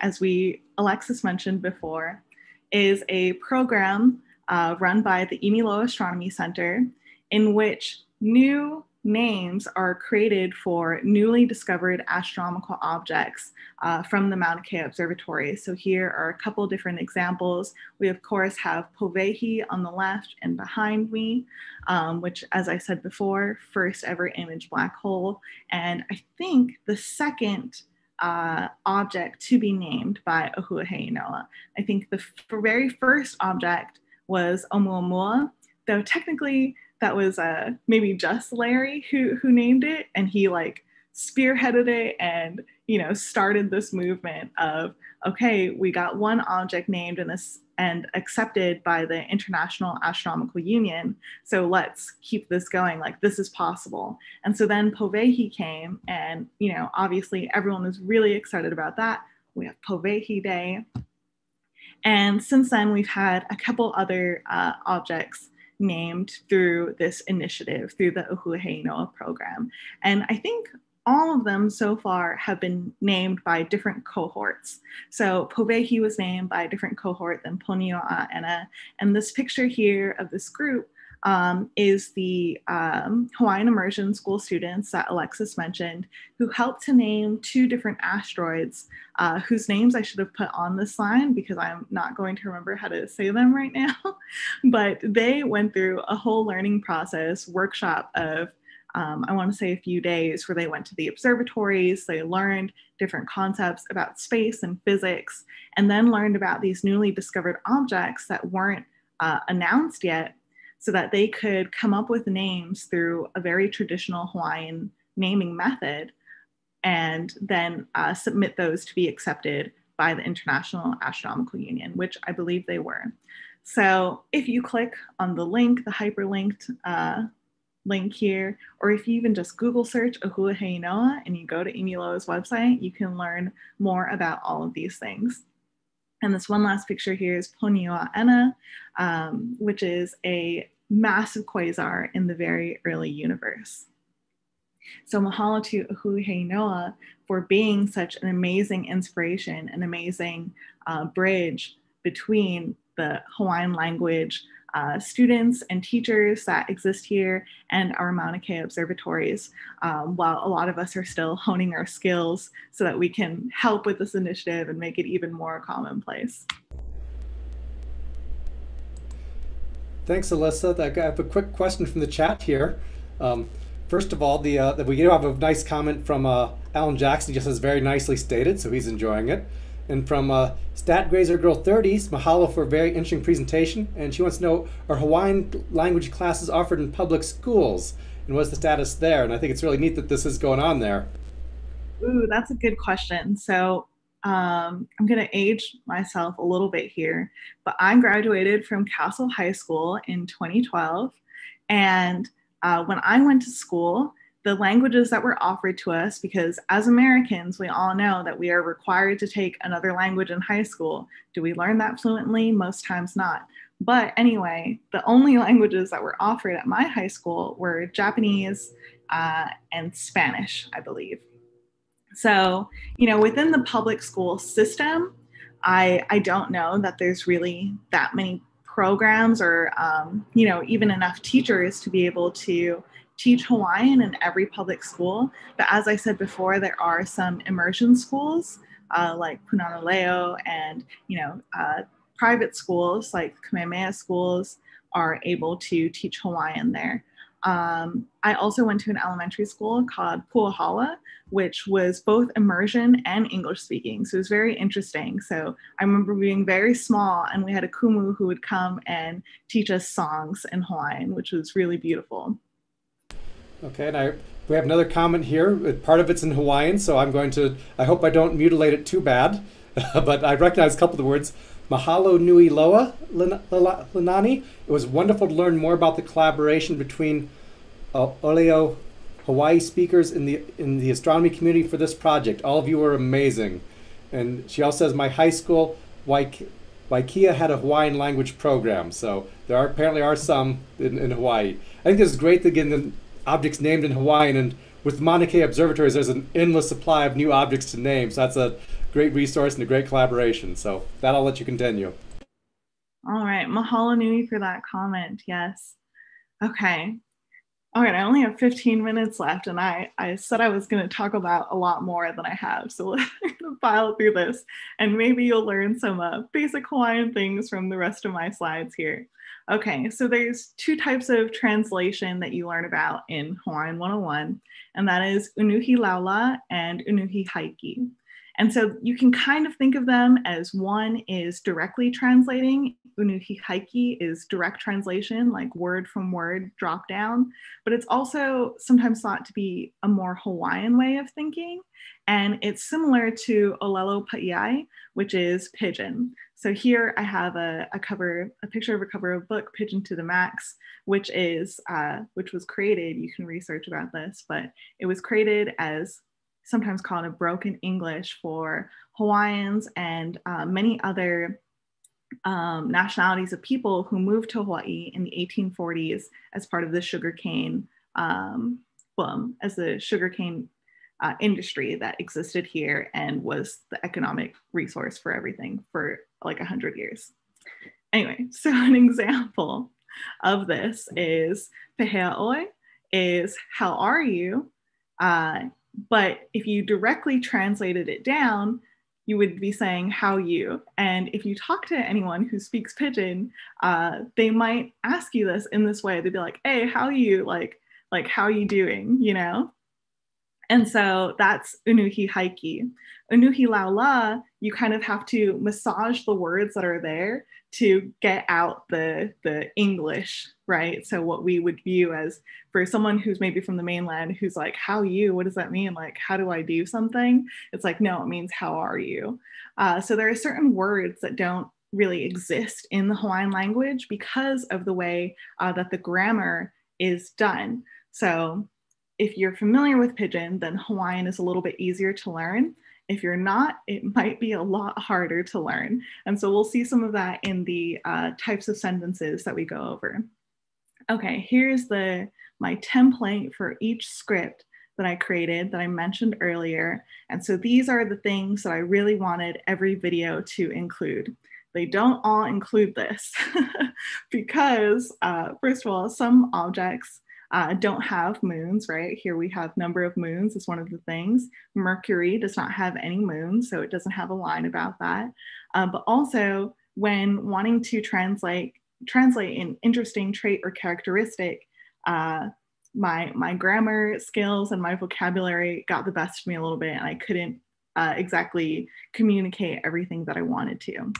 as we Alexis mentioned before, is a program uh, run by the Imiloa Astronomy Center in which new names are created for newly discovered astronomical objects uh, from the Mauna Kea Observatory. So here are a couple different examples. We of course have Powehi on the left and behind me, um, which as I said before, first ever image black hole. And I think the second uh, object to be named by A Hua He Inoa. I think the very first object was Oumuamua, though technically that was uh, maybe just Larry who who named it, and he like spearheaded it and you know started this movement of okay, we got one object named and this and accepted by the International Astronomical Union. So let's keep this going. Like this is possible. And so then Powehi came, and you know, obviously everyone was really excited about that. We have Powehi Day. And since then, we've had a couple other uh, objects named through this initiative, through the A Hua He program. And I think all of them so far have been named by different cohorts. So Powehi was named by a different cohort than Poniuaʻena. And this picture here of this group um, is the um, Hawaiian immersion school students that Alexis mentioned, who helped to name two different asteroids, uh, whose names I should have put on this slide because I'm not going to remember how to say them right now. but they went through a whole learning process workshop of um, I want to say a few days where they went to the observatories, they learned different concepts about space and physics, and then learned about these newly discovered objects that weren't uh, announced yet so that they could come up with names through a very traditional Hawaiian naming method and then uh, submit those to be accepted by the International Astronomical Union, which I believe they were. So if you click on the link, the hyperlinked uh, link here, or if you even just Google search A Hua He Inoa and you go to Imiloa's website, you can learn more about all of these things. And this one last picture here is Poniuaʻena, um, which is a massive quasar in the very early universe. So mahalo to A Hua He Inoa for being such an amazing inspiration, an amazing uh, bridge between the Hawaiian language uh, students and teachers that exist here and our Mauna Kea observatories, um, while a lot of us are still honing our skills so that we can help with this initiative and make it even more commonplace. Thanks, Alyssa. I have a quick question from the chat here. Um, first of all, the, uh, we do have a nice comment from uh, Alan Jackson. Just says very nicely stated, so he's enjoying it. And from uh, Stat Grazer Girl 30s, mahalo for a very interesting presentation. And she wants to know are Hawaiian language classes offered in public schools? And what's the status there? And I think it's really neat that this is going on there. Ooh, that's a good question. So um, I'm going to age myself a little bit here, but I graduated from Castle High School in 2012. And uh, when I went to school, the languages that were offered to us, because as Americans, we all know that we are required to take another language in high school. Do we learn that fluently? Most times not. But anyway, the only languages that were offered at my high school were Japanese uh, and Spanish, I believe. So, you know, within the public school system, I, I don't know that there's really that many programs or um, you know even enough teachers to be able to teach Hawaiian in every public school. But as I said before, there are some immersion schools uh, like Punana Leo and you know uh, private schools like Kamehameha schools are able to teach Hawaiian there. Um, I also went to an elementary school called Puahala, which was both immersion and English speaking. So it was very interesting. So I remember being very small, and we had a kumu who would come and teach us songs in Hawaiian, which was really beautiful. Okay, and I we have another comment here. Part of it's in Hawaiian, so I'm going to. I hope I don't mutilate it too bad, but I recognize a couple of the words. Mahalo nui loa, Leinani. It was wonderful to learn more about the collaboration between uh, Olelo Hawaii speakers in the in the astronomy community for this project. All of you are amazing. And she also says my high school, Waik- Waiakea, had a Hawaiian language program. So there are apparently are some in, in Hawaii. I think is great to get the objects named in Hawaiian and with Mauna Kea observatories, there's an endless supply of new objects to name. So that's a great resource and a great collaboration. So that I'll let you continue. All right. Mahalo nui for that comment. Yes. Okay. All right, I only have 15 minutes left, and I, I said I was going to talk about a lot more than I have. So to pile through this, and maybe you'll learn some uh, basic Hawaiian things from the rest of my slides here. Okay, so there's two types of translation that you learn about in Hawaiian 101, and that is Unuhi Laula and Unuhi Haiki. And so you can kind of think of them as one is directly translating. Unuhi Haiki is direct translation, like word from word drop down, but it's also sometimes thought to be a more Hawaiian way of thinking. And it's similar to Olelo Pa'iai, which is pidgin. So here I have a, a, cover, a picture of a cover of a book, Pidgin to the Max, which is, uh, which was created, you can research about this, but it was created as sometimes called a broken English for Hawaiians and uh, many other um, nationalities of people who moved to Hawaii in the 1840s as part of the sugarcane um, boom, as the sugarcane uh, industry that existed here and was the economic resource for everything for like 100 years. Anyway, so an example of this is Pehea Oi is how are you? Uh, but if you directly translated it down, you would be saying how you? And if you talk to anyone who speaks pidgin uh, they might ask you this in this way. They'd be like hey how you? Like like how you doing? You know and so that's unuhi haiki. Unuhi laula you kind of have to massage the words that are there to get out the the english right? So what we would view as for someone who's maybe from the mainland who's like how you? What does that mean? Like how do i do something? It's like no it means how are you? Uh, so there are certain words that don't really exist in the hawaiian language because of the way uh, that the grammar is done. So if you're familiar with pidgin then hawaiian is a little bit easier to learn if you're not, it might be a lot harder to learn. And so we'll see some of that in the uh, types of sentences that we go over. Okay, here's the my template for each script that I created that I mentioned earlier. And so these are the things that I really wanted every video to include. They don't all include this because, uh, first of all, some objects uh, don't have moons, right? Here we have number of moons is one of the things. Mercury does not have any moons, so it doesn't have a line about that. Uh, but also when wanting to translate translate an interesting trait or characteristic, uh, my my grammar skills and my vocabulary got the best of me a little bit, and I couldn't uh, exactly communicate everything that I wanted to.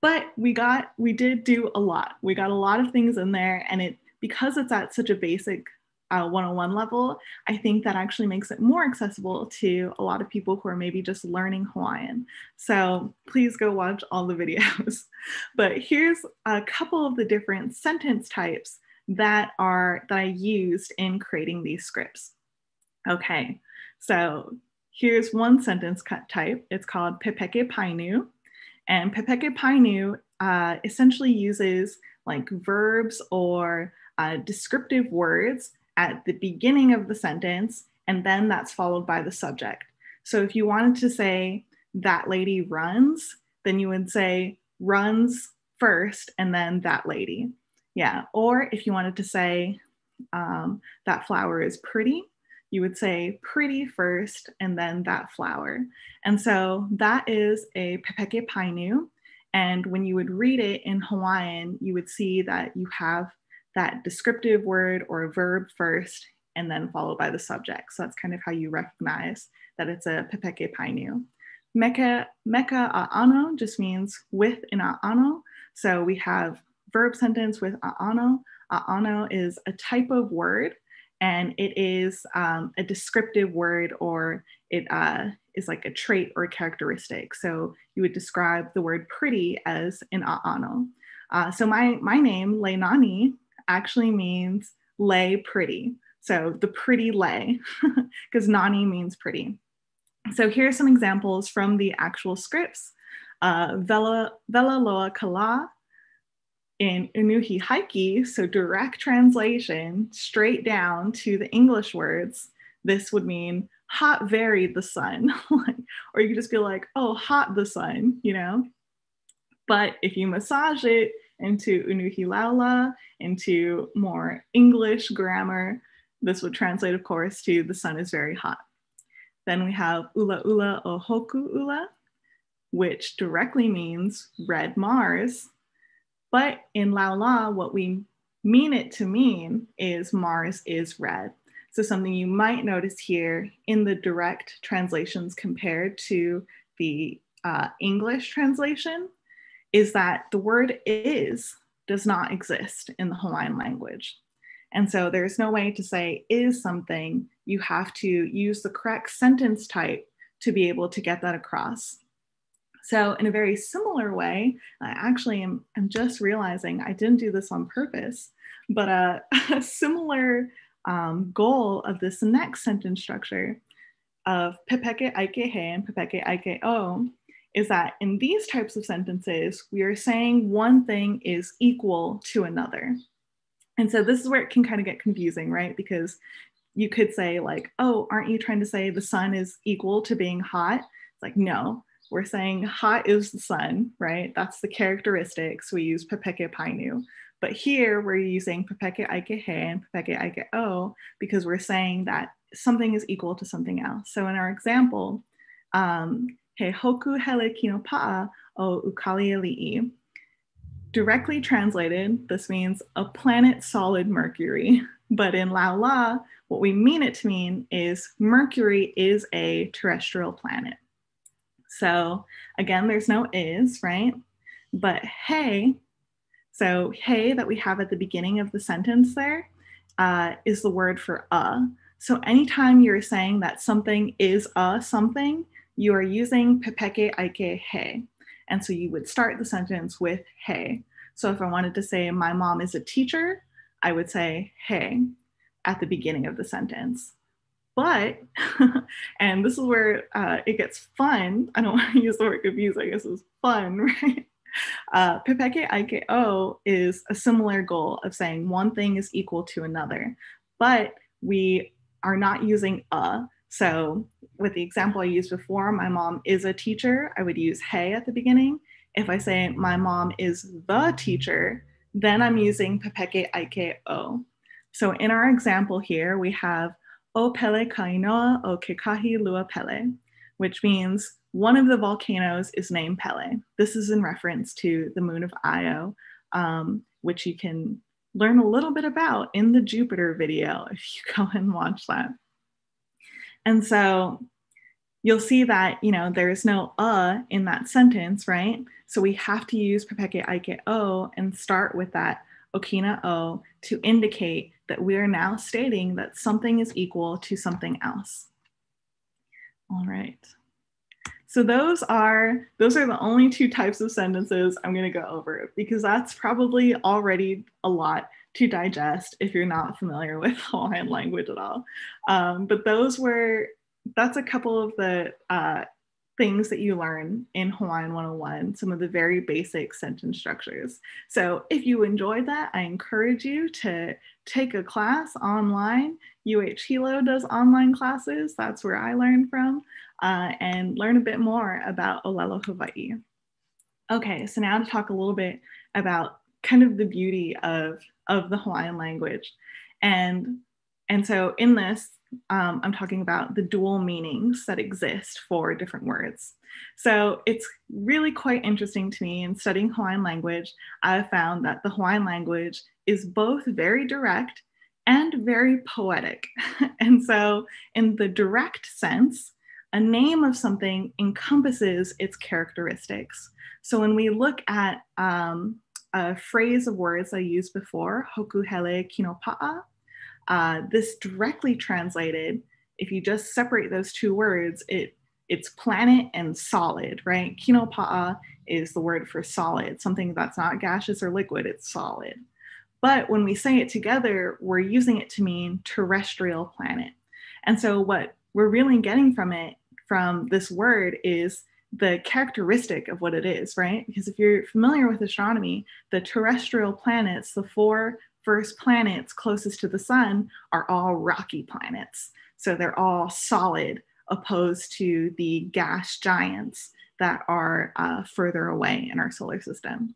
But we got we did do a lot. We got a lot of things in there, and it because it's at such a basic uh, 101 level, I think that actually makes it more accessible to a lot of people who are maybe just learning Hawaiian. So please go watch all the videos. but here's a couple of the different sentence types that are that I used in creating these scripts. Okay, so here's one sentence cut type. It's called Pepeke Painu. And Pepeke Painu uh, essentially uses like verbs or uh, descriptive words at the beginning of the sentence, and then that's followed by the subject. So if you wanted to say, that lady runs, then you would say, runs first and then that lady. Yeah. Or if you wanted to say um, that flower is pretty, you would say pretty first and then that flower. And so that is a pepeke painu. And when you would read it in Hawaiian, you would see that you have that descriptive word or verb first and then followed by the subject. So that's kind of how you recognize that it's a pepeke painu. Meka, meka a'ano just means with in a'ano. So we have verb sentence with a'ano. A'ano is a type of word and it is um, a descriptive word or it uh, is like a trait or a characteristic. So you would describe the word pretty as an a'ano. Uh, so my, my name, Leinani, actually means lay pretty. So the pretty lay, because nani means pretty. So here are some examples from the actual scripts. Uh, Vela, Vela Loa Kala in Unuhi Haiki, so direct translation straight down to the English words, this would mean hot varied the sun. or you could just be like, oh, hot the sun, you know? But if you massage it into Unuhi Laula, into more English grammar, this would translate, of course, to the sun is very hot. Then we have ula ula o hoku ula, which directly means red Mars. But in Laula, what we mean it to mean is Mars is red. So something you might notice here in the direct translations compared to the uh, English translation is that the word is does not exist in the Hawaiian language. And so there's no way to say is something. You have to use the correct sentence type to be able to get that across. So in a very similar way, I actually am I'm just realizing I didn't do this on purpose, but a, a similar um, goal of this next sentence structure of pepeke aike he and pepeke aike o is that in these types of sentences, we are saying one thing is equal to another. And so this is where it can kind of get confusing, right? Because you could say, like, oh, aren't you trying to say the sun is equal to being hot? It's like, no, we're saying hot is the sun, right? That's the characteristics. We use pepeke painu. But here we're using pepeke aike he and pepeke aike o because we're saying that something is equal to something else. So in our example, um, he hoku hele kino pa'a o ukali Directly translated, this means a planet solid Mercury. But in Laula, what we mean it to mean is Mercury is a terrestrial planet. So again, there's no is, right? But hey, so hey that we have at the beginning of the sentence there uh, is the word for a. So anytime you're saying that something is a something, you are using pepeke aike he. And so you would start the sentence with hey. So if I wanted to say my mom is a teacher, I would say hey at the beginning of the sentence. But, and this is where uh, it gets fun. I don't want to use the word confused, I guess it's fun, right? Uh, Pepeke Iko is a similar goal of saying one thing is equal to another, but we are not using a. So with the example I used before, my mom is a teacher, I would use hey at the beginning. If I say my mom is the teacher, then I'm using Pepeke Iko. So in our example here, we have O Pele Kainoa o Kekahi Lua Pele, which means one of the volcanoes is named Pele. This is in reference to the moon of Io, um, which you can learn a little bit about in the Jupiter video if you go and watch that. And so you'll see that, you know, there's no uh in that sentence, right? So we have to use pepeke aike o and start with that okina o to indicate that we are now stating that something is equal to something else. All right. So those are those are the only two types of sentences I'm going to go over because that's probably already a lot to digest if you're not familiar with Hawaiian language at all. Um, but those were that's a couple of the uh, things that you learn in Hawaiian 101, some of the very basic sentence structures. So if you enjoyed that, I encourage you to take a class online. UH Hilo does online classes. That's where I learned from uh, and learn a bit more about Olelo Hawaii. Okay, so now to talk a little bit about kind of the beauty of, of the Hawaiian language. And, and so in this, um, I'm talking about the dual meanings that exist for different words. So it's really quite interesting to me in studying Hawaiian language. I've found that the Hawaiian language is both very direct and very poetic. and so, in the direct sense, a name of something encompasses its characteristics. So, when we look at um, a phrase of words I used before, hokuhele kinopa'a, uh, this directly translated, if you just separate those two words, it it's planet and solid, right? Kinopa'a is the word for solid, something that's not gaseous or liquid, it's solid. But when we say it together, we're using it to mean terrestrial planet. And so what we're really getting from it, from this word, is the characteristic of what it is, right? Because if you're familiar with astronomy, the terrestrial planets, the four first planets closest to the sun, are all rocky planets. So they're all solid, opposed to the gas giants that are uh, further away in our solar system.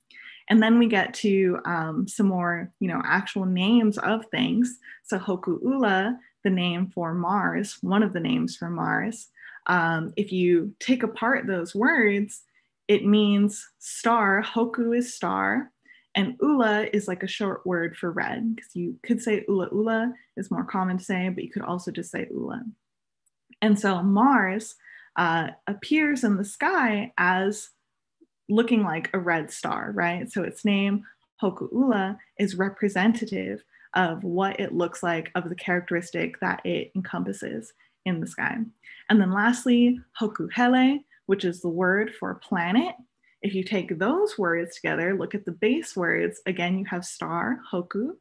And then we get to um, some more, you know, actual names of things. So Hoku'ula, the name for Mars, one of the names for Mars, um, if you take apart those words, it means star. Hoku is star, and ula is like a short word for red because you could say ula ula is more common to say, but you could also just say ula. And so Mars uh, appears in the sky as looking like a red star, right? So its name, Hoku'ula, is representative of what it looks like, of the characteristic that it encompasses in the sky. And then lastly, Hokuhele, which is the word for planet. If you take those words together, look at the base words, again, you have star, Hoku,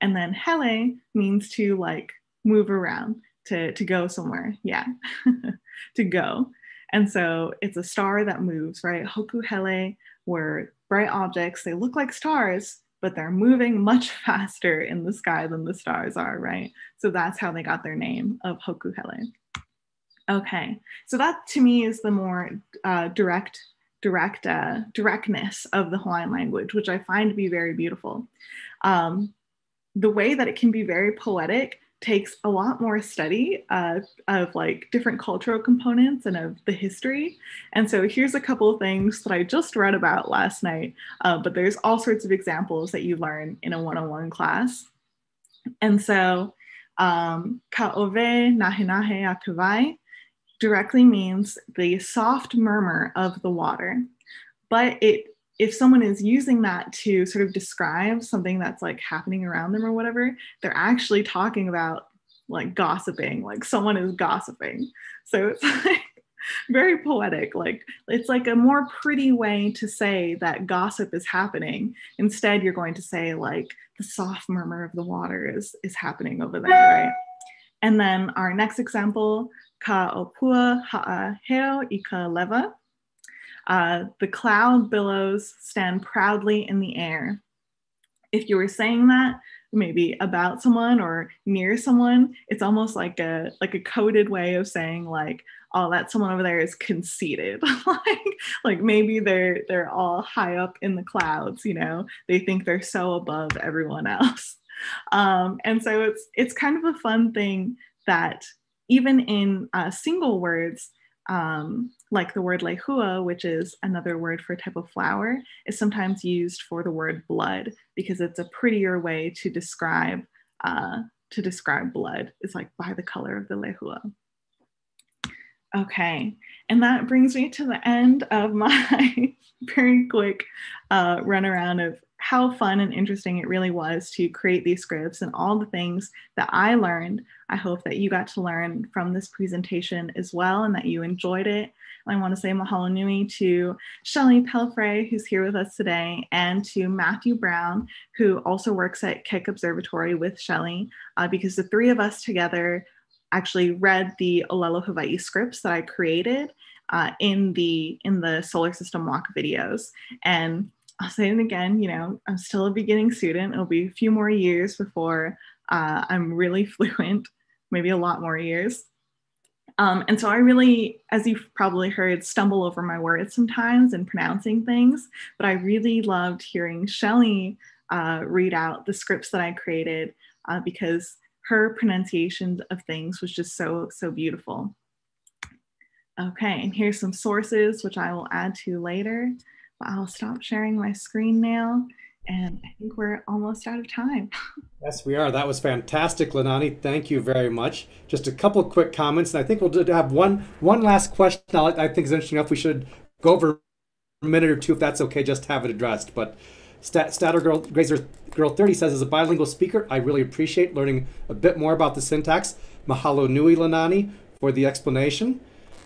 and then Hele means to like move around, to, to go somewhere. Yeah, to go. And so it's a star that moves, right? Hokuhele were bright objects. They look like stars, but they're moving much faster in the sky than the stars are, right? So that's how they got their name of Hokuhele. Okay, so that to me is the more uh, direct, direct, uh, directness of the Hawaiian language, which I find to be very beautiful. Um, the way that it can be very poetic takes a lot more study uh, of like different cultural components and of the history. And so here's a couple of things that I just read about last night, uh, but there's all sorts of examples that you learn in a one-on-one class. And so um, ka'ove nahenahe akavai directly means the soft murmur of the water, but it if someone is using that to sort of describe something that's like happening around them or whatever, they're actually talking about like gossiping, like someone is gossiping. So it's like very poetic. Like it's like a more pretty way to say that gossip is happening. Instead, you're going to say like the soft murmur of the water is is happening over there, right? And then our next example, ka opua ha'a heo ika leva. Uh, the cloud billows stand proudly in the air. If you were saying that maybe about someone or near someone, it's almost like a like a coded way of saying like, oh, that someone over there is conceited. like, like maybe they're they're all high up in the clouds, you know, they think they're so above everyone else. Um, and so it's it's kind of a fun thing that even in uh, single words, um, like the word lehua, which is another word for a type of flower, is sometimes used for the word blood because it's a prettier way to describe uh, to describe blood. It's like by the color of the lehua. Okay, and that brings me to the end of my very quick uh, run around of how fun and interesting it really was to create these scripts and all the things that I learned. I hope that you got to learn from this presentation as well and that you enjoyed it. I want to say mahalo nui to Shelly Pelfrey, who's here with us today, and to Matthew Brown, who also works at Keck Observatory with Shelly, uh, because the three of us together actually read the Olelo Hawaii scripts that I created uh, in the in the solar system walk videos. And I'll say it again, you know, I'm still a beginning student. It'll be a few more years before uh, I'm really fluent, maybe a lot more years. Um, and so I really, as you've probably heard, stumble over my words sometimes in pronouncing things, but I really loved hearing Shelly uh, read out the scripts that I created uh, because her pronunciation of things was just so, so beautiful. Okay, and here's some sources which I will add to later, I'll stop sharing my screen now. And I think we're almost out of time. yes, we are. That was fantastic, Leinani. Thank you very much. Just a couple quick comments, and I think we'll have one one last question. I think is interesting enough. We should go over a minute or two if that's okay. Just have it addressed. But Stat, Statter Girl Grazer Girl 30 says, as a bilingual speaker, I really appreciate learning a bit more about the syntax. Mahalo nui, Leinani, for the explanation.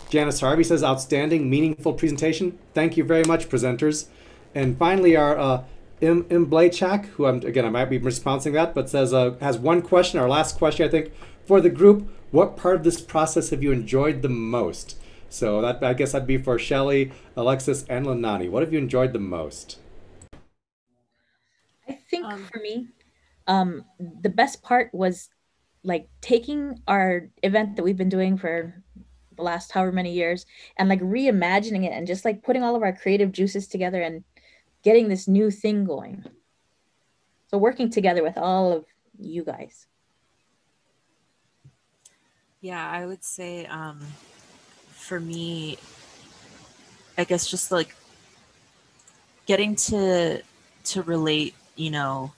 Janice Harvey says, outstanding, meaningful presentation. Thank you very much, presenters. And finally, our uh, M. M. Blachak, who I'm again I might be mispronouncing that, but says uh, has one question. Our last question, I think, for the group. What part of this process have you enjoyed the most? So that I guess that'd be for Shelly, Alexis, and Leinani. What have you enjoyed the most? I think um, for me, um, the best part was like taking our event that we've been doing for the last however many years and like reimagining it and just like putting all of our creative juices together and getting this new thing going. So working together with all of you guys. Yeah, I would say um, for me, I guess just like getting to to relate, you know,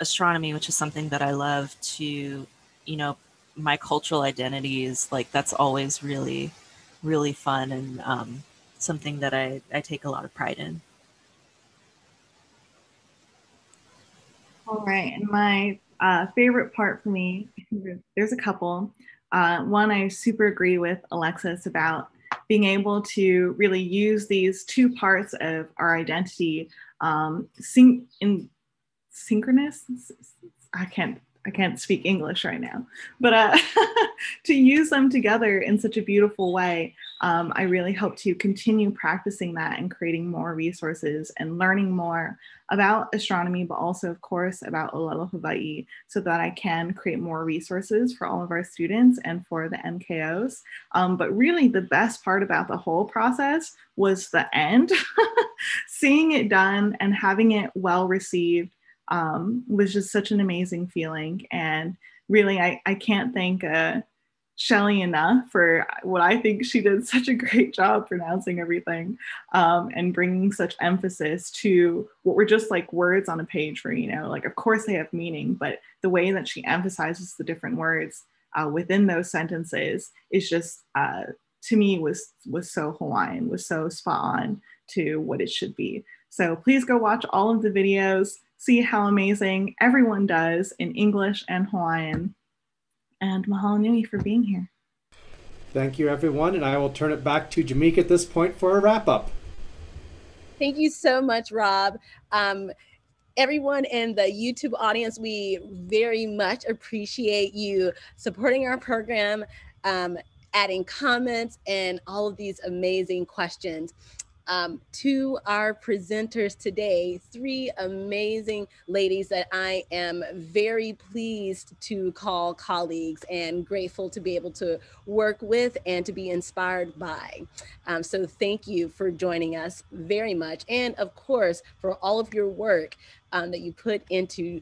astronomy, which is something that I love, to you know my cultural identity is like that's always really, really fun and um, something that I I take a lot of pride in. All right, and my uh, favorite part for me, there's a couple. Uh, one, I super agree with Alexis about being able to really use these two parts of our identity um, syn- in synchronous. I can't I can't speak English right now, but uh, to use them together in such a beautiful way, um, I really hope to continue practicing that and creating more resources and learning more about astronomy, but also, of course, about Olelo Hawaii, so that I can create more resources for all of our students and for the MKOs. Um, but really, the best part about the whole process was the end, seeing it done and having it well received um, was just such an amazing feeling. And really, I, I can't thank uh, Shelly enough for what I think she did such a great job pronouncing everything um, and bringing such emphasis to what were just like words on a page for, you know, like, of course they have meaning, but the way that she emphasizes the different words uh, within those sentences is just, uh, to me, was, was so Hawaiian, was so spot on to what it should be. So please go watch all of the videos see how amazing everyone does in English and Hawaiian. And mahalo nui for being here. Thank you, everyone. And I will turn it back to Jamika at this point for a wrap up. Thank you so much, Rob. Um, everyone in the YouTube audience, we very much appreciate you supporting our program, um, adding comments, and all of these amazing questions um, to our presenters today, three amazing ladies that I am very pleased to call colleagues and grateful to be able to work with and to be inspired by. Um, so thank you for joining us very much. And of course, for all of your work um, that you put into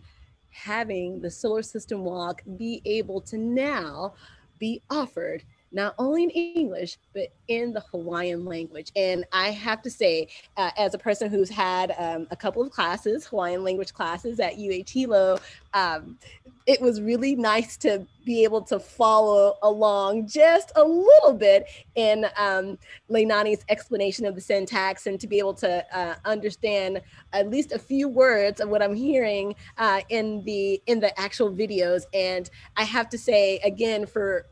having the solar system walk be able to now be offered not only in English, but in the Hawaiian language. And I have to say, uh, as a person who's had um, a couple of classes, Hawaiian language classes at Hilo, um, it was really nice to be able to follow along just a little bit in um, Leinani's explanation of the syntax and to be able to uh, understand at least a few words of what I'm hearing uh, in the in the actual videos. And I have to say again for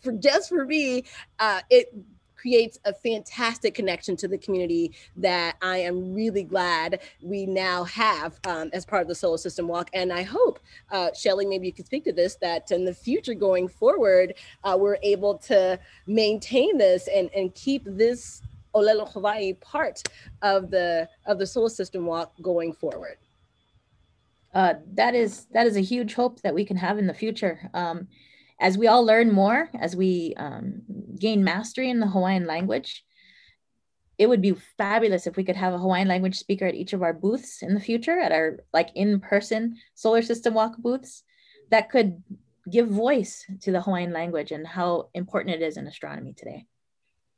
for just for me, uh, it creates a fantastic connection to the community that I am really glad we now have um, as part of the Solar System Walk. And I hope, uh, Shelly, maybe you could speak to this, that in the future going forward, uh, we're able to maintain this and, and keep this Olelo Hawaii part of the of the Solar System Walk going forward. Uh, that is that is a huge hope that we can have in the future. Um, as we all learn more, as we um, gain mastery in the Hawaiian language, it would be fabulous if we could have a Hawaiian language speaker at each of our booths in the future, at our like in-person solar system walk booths, that could give voice to the Hawaiian language and how important it is in astronomy today.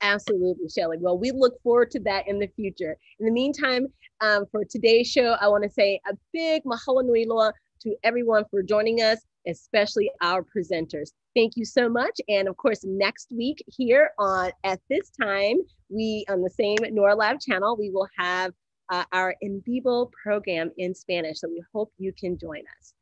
Absolutely, Shelly. Well, we look forward to that in the future. In the meantime, um, for today's show, I want to say a big mahalo nui loa to everyone for joining us, especially our presenters. Thank you so much. And of course, next week here on at this time, we on the same NOIRLab channel, we will have uh, our Vivo program in Spanish. So we hope you can join us.